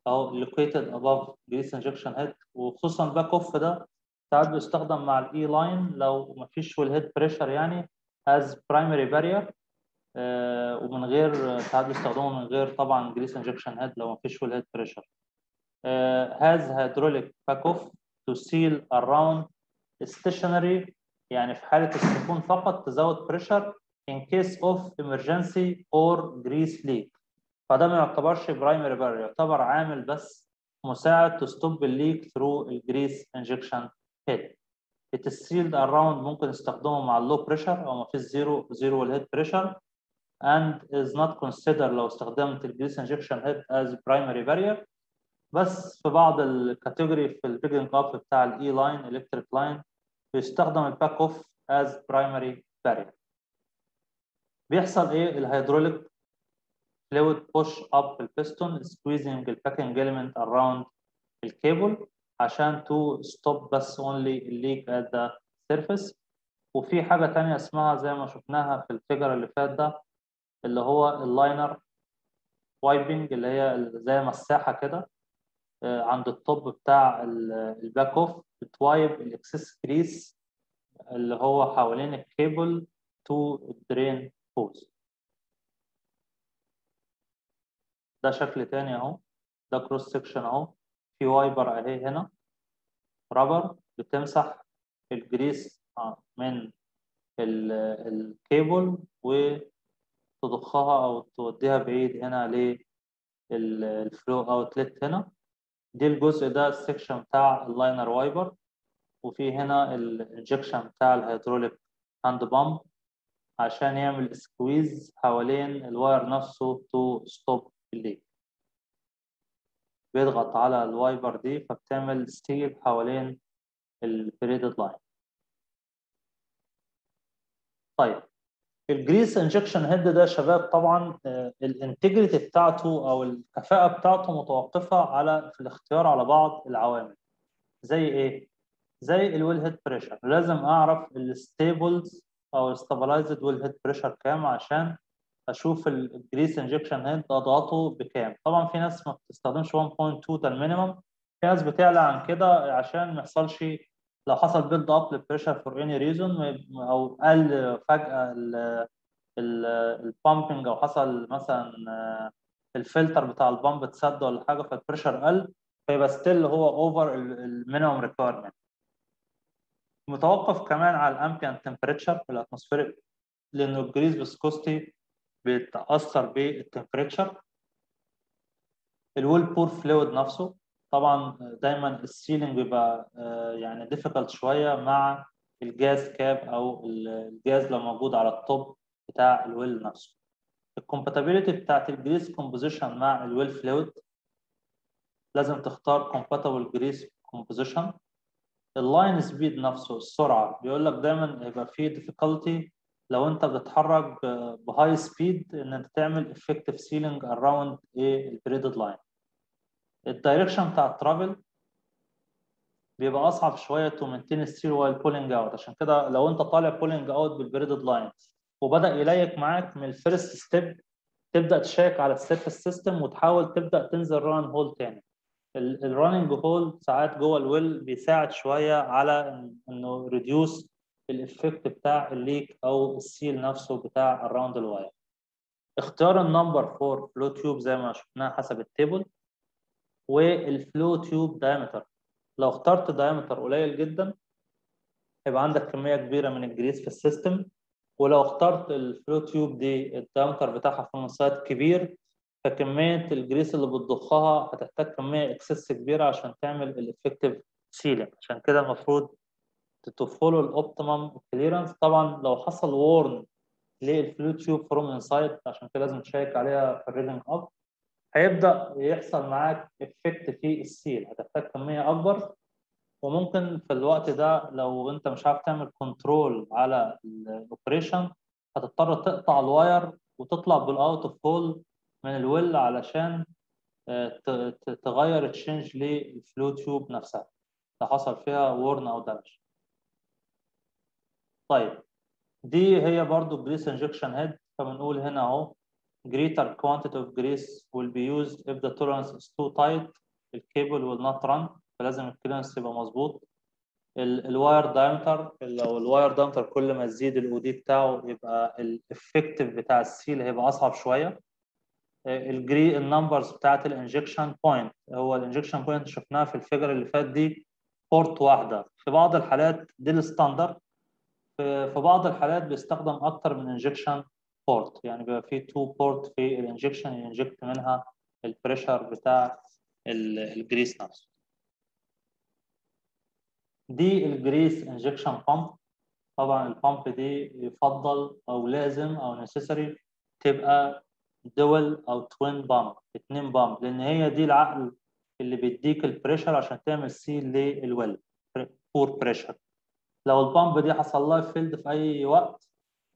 أو located above grease injection head. وخصوصا ال pack off ده ساعات بيستخدم مع ال E-line لو مفيش wellhead pressure يعني primary barrier آه، ومن غير ساعات بيستخدموه من غير طبعا grease injection head لو مفيش wellhead pressure has hydraulic pack off to seal around stationary يعني في حالة السكون فقط تزود pressure in case of emergency or grease leak. فده ما يعتبرش primary barrier يعتبر عامل بس مساعد to stop the leak ال grease injection head it is sealed around ممكن نستخدمه مع ال low pressure أو ما فيش zero zero ال head pressure and is not considered لو استخدمت ال grease injection head as primary barrier. بس في بعض ال category في ال rigging up بتاع ال E-line electric line بيستخدم ال pack off as primary barrier. بيحصل إيه؟ ال hydraulic fluid push up ال piston squeezing ال packing element around الكيبل عشان to stop بس only leak at the surface. وفي حاجة تانية اسمها زي ما شفناها في ال figure اللي فات ده اللي هو ال line wiping اللي هي زي مساحة كده عند الطب بتاع الباك اوف بتوايب الإكسس كريس اللي هو حوالين ال cable to ال drain hose ده شكل تاني اهو ده cross section اهو. في wiper اهي هنا. rubber بتمسح ال grease من الكيبل وتضخها أو توديها بعيد هنا لل flow outlet هنا. دي الجزء ده ال section بتاع ال line wiper. وفي هنا ال injection بتاع ال hydraulic hand pump عشان يعمل squeeze حوالين ال wire نفسه to stop ال leak بيضغط على ال wiper دي فبتعمل seal حوالين ال braided line. طيب ال grease injection head ده شباب طبعا ال integrity بتاعته أو الكفاءة بتاعته متوقفة على في الاختيار على بعض العوامل. زي إيه؟ زي ال well head pressure. لازم أعرف ال stable أو ال stabilized well head pressure كام عشان أشوف ال grease injection head أضغطه بكام. طبعا في ناس ما بتستخدمش 1.2 ده ال minimum في ناس بتعلى عن كده عشان ما يحصلش لو حصل build up لل pressure for any reason أو قل فجأة ال pumping أو حصل مثلا الفلتر بتاع ال pump اتسد ولا حاجة فال pressure قل فيبقى still هو over ال minimum requirement متوقف كمان على ال ambient temperature في ال atmospheric لأنه ال grease viscosity بيتاثر بال temperature. ال well bore fluid نفسه. طبعا دايما ال sealing بيبقى يعني difficult شوية مع ال gas cap أو الجاز لو موجود على ال top بتاع ال well نفسه. ال compatibility بتاعت ال grease composition مع ال well fluid لازم تختار compatible grease composition ال line speed نفسه السرعة بيقول لك دايما هيبقى فيه difficulty لو انت بتتحرك ب high speed ان انت تعمل effective sealing around إيه ال braided line ال direction بتاع ال travel بيبقى أصعب شوية to maintain seal while pulling out عشان كده لو انت طالع pulling out بال braided line وبدأ ي leak معاك من ال first step تبدأ ت check على ال surface system وتحاول تبدأ تنزل run hole تاني. ال running hole ساعات جوه ال well بيساعد شوية على إنه reduce ال effect بتاع ال leak أو ال seal نفسه بتاع ال around ال wire. اختيار ال number of flow tube زي ما شفناها حسب ال table وال flow tube diameter لو اخترت diameter قليل جدا هيبقى عندك كمية كبيرة من ال grease في ال system. ولو اخترت ال flow tube دي ال diameter بتاعها في المسات كبير فكمية ال grease اللي بتضخها هتحتاج كمية excess كبيرة عشان تعمل ال effective sealing عشان كده المفروض ت follow ال optimum clearance طبعا لو حصل worn لل flow tube from inside عشان كده لازم ت check عليها في ال rigging up هيبدأ يحصل معاك effect في ال seal هتحتاج كمية أكبر. وممكن في الوقت ده لو أنت مش عارف تعمل control على ال operation هتضطر تقطع ال wire وتطلع بال out of hole من ال well علشان تغير change لل flow tube نفسها. لو حصل فيها worn أو damage طيب دي هي برضو grease injection head فبنقول هنا أهو greater quantity of grease will be used if the tolerance is too tight the cable will not run فلازم ال clearance يبقى مظبوط. ال wire diameter لو ال wire diameter كل ما تزيد ال OD بتاعه يبقى ال effective بتاع ال seal هيبقى أصعب شوية. الجري النمبرز بتاعت الانجكشن بوينت هو الانجكشن بوينت شفناها في ال figure اللي فات دي port واحدة. في بعض الحالات دي ال standard في بعض الحالات بيستخدم أكتر من injection port يعني بيبقى في تو بورت في الانجكشن ينجكت منها البريشر بتاع الجريس نفسه. دي ال grease injection pump طبعا ال pump دي يفضل أو لازم أو necessary تبقى dual أو twin pump اتنين pump لأن هي دي العقل اللي بيديك ال pressure عشان تعمل seal لل well bore pressure لو ال pump دي حصل لها failed في أي وقت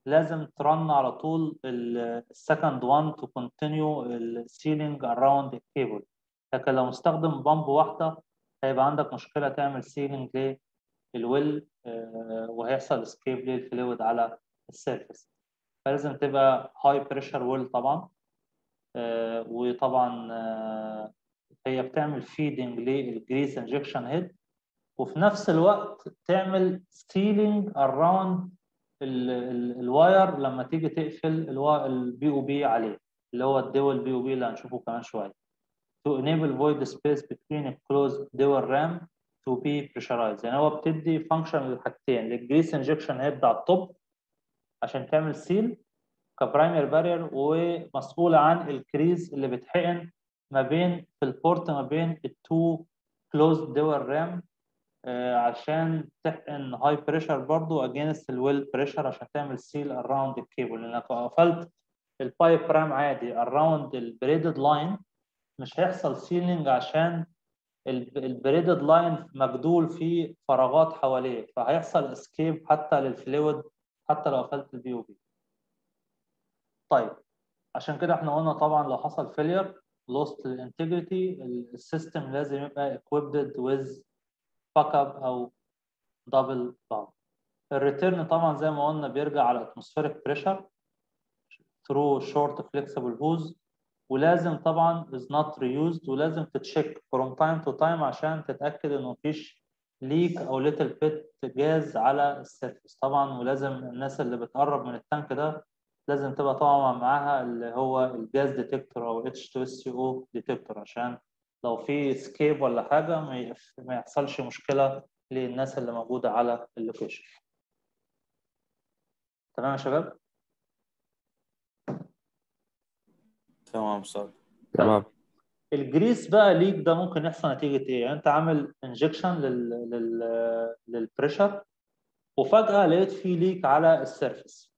لازم ترن على طول السكند وان تو كونتينيو السيلينج اراوند الكيبل لكن لو مستخدم pump واحدة هيبقى عندك مشكلة تعمل sealing لل well وهيحصل escape لل fluid على ال surface فلازم تبقى high pressure well طبعا وطبعا هي بتعمل feeding لل grease injection head وفي نفس الوقت تعمل sealing around ال wire لما تيجي تقفل ال BOP عليه اللي هو ال dual BOP اللي هنشوفه كمان شوية. To enable void space between a closed dual ram to be pressurized. يعني هو بتدي function للحاجتين لل grease injection head على ال top عشان تعمل seal ك primary barrier ومسؤوله عن ال grease اللي بتحقن ما بين في ال port ما بين ال two closed dual ram عشان تحقن high pressure برضو against ال well pressure عشان تعمل seal around ال cable لأنك لو قفلت ال pipe ram عادي. around ال braided line مش هيحصل sealing عشان ال braided line مجدول فيه فراغات حواليه فهيحصل escape حتى لل fluid حتى لو قفلت ال BOP طيب عشان كده إحنا قلنا طبعا لو حصل failure lost ال integrity السيستم لازم يبقى equipped with backup أو double back ال return طبعا زي ما قلنا بيرجع على atmospheric pressure through short flexible hose. ولازم طبعا is not reused ولازم تتشيك from time to time عشان تتأكد إنه مفيش leak أو little bit gas على ال surface طبعا ولازم الناس اللي بتقرب من ال tank ده لازم تبقى طبعا معاها اللي هو ال gas detector أو H2S detector عشان لو في escape ولا حاجة ما يحصلش مشكلة للناس اللي موجودة على ال location. تمام يا شباب؟ تمام أستاذ تمام. ال grease بقى leak ده ممكن يحصل نتيجة إيه؟ يعني أنت عامل injection لل لل لل pressure وفجأة لقيت في leak على ال surface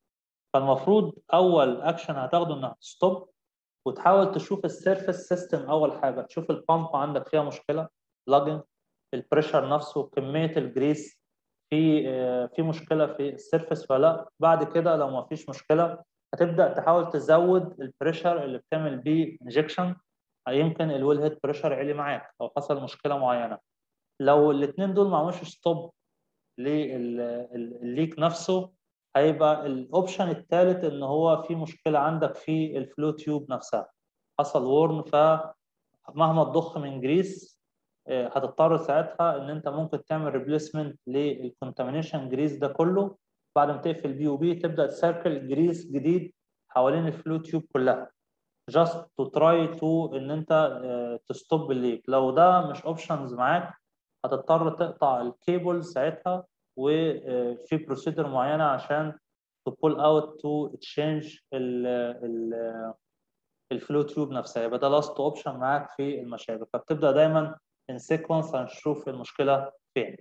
فالمفروض أول اكشن هتاخده انك stop وتحاول تشوف ال surface system أول حاجة تشوف ال pump عندك فيها مشكلة لاجن ال pressure نفسه كمية ال grease في آه، في مشكلة في ال surface ولا لأ. بعد كده لو ما فيش مشكلة هتبدأ تحاول تزود ال pressure اللي بتعمل بيه injection يمكن ال wellhead pressure عالي معاك أو حصل مشكلة معينة. لو الاثنين دول ما عملوش ستوب للليك نفسه هيبقى ال option الثالث إن هو في مشكلة عندك في ال flow tube نفسها. حصل worn فمهما تضخ من grease آه، هتضطر ساعتها إن أنت ممكن تعمل replacement لل contamination grease ده كله. بعد ما تقفل BOP تبدأ ت circulate grease جديد حوالين ال flow tube كلها. Just to try to إن أنت ت stop ال leak لو ده مش options معاك هتضطر تقطع الكيبل ساعتها وفي procedure معينة عشان to change ال ال ال flow tube نفسها. يبقى ده last option معاك في المشابك فبتبدأ دايما in sequence هنشوف المشكلة فين.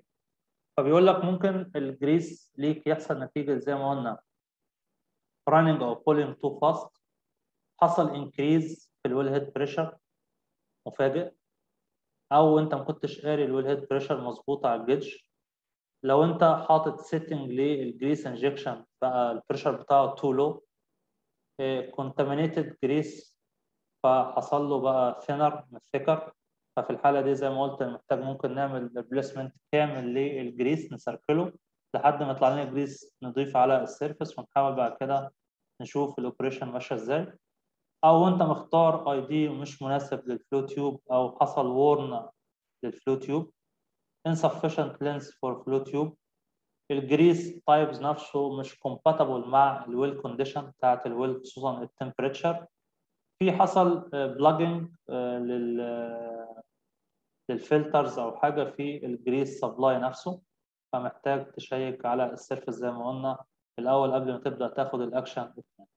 فبيقول لك ممكن ال grease leak يحصل نتيجة زي ما قلنا. running أو pulling too fast. حصل increase في ال wellhead pressure مفاجئ. أو أنت ما كنتش قاري ال wellhead pressure مظبوط على الجيج لو انت حاطط setting لل grease injection بقى ال pressure بتاعه too low contaminated grease فحصل له بقى thinner من thicker ففي الحالة دي زي ما قلت محتاج ممكن نعمل replacement كامل لل grease ن circulate ه لحد ما يطلع لنا grease نضيف على ال surface ونحاول بعد كده نشوف ال operation ماشية إزاي. أو أنت مختار ID مش مناسب لل flow tube أو حصل worn لل flow tube insufficient length for flow tube ال grease types نفسه مش compatible مع ال well condition بتاعت ال well خصوصا ال temperature في حصل plugging لل لل filters أو حاجة في ال grease supply نفسه. فمحتاج check على ال surface زي ما قلنا الأول قبل ما تبدأ تاخد الاكشن الثاني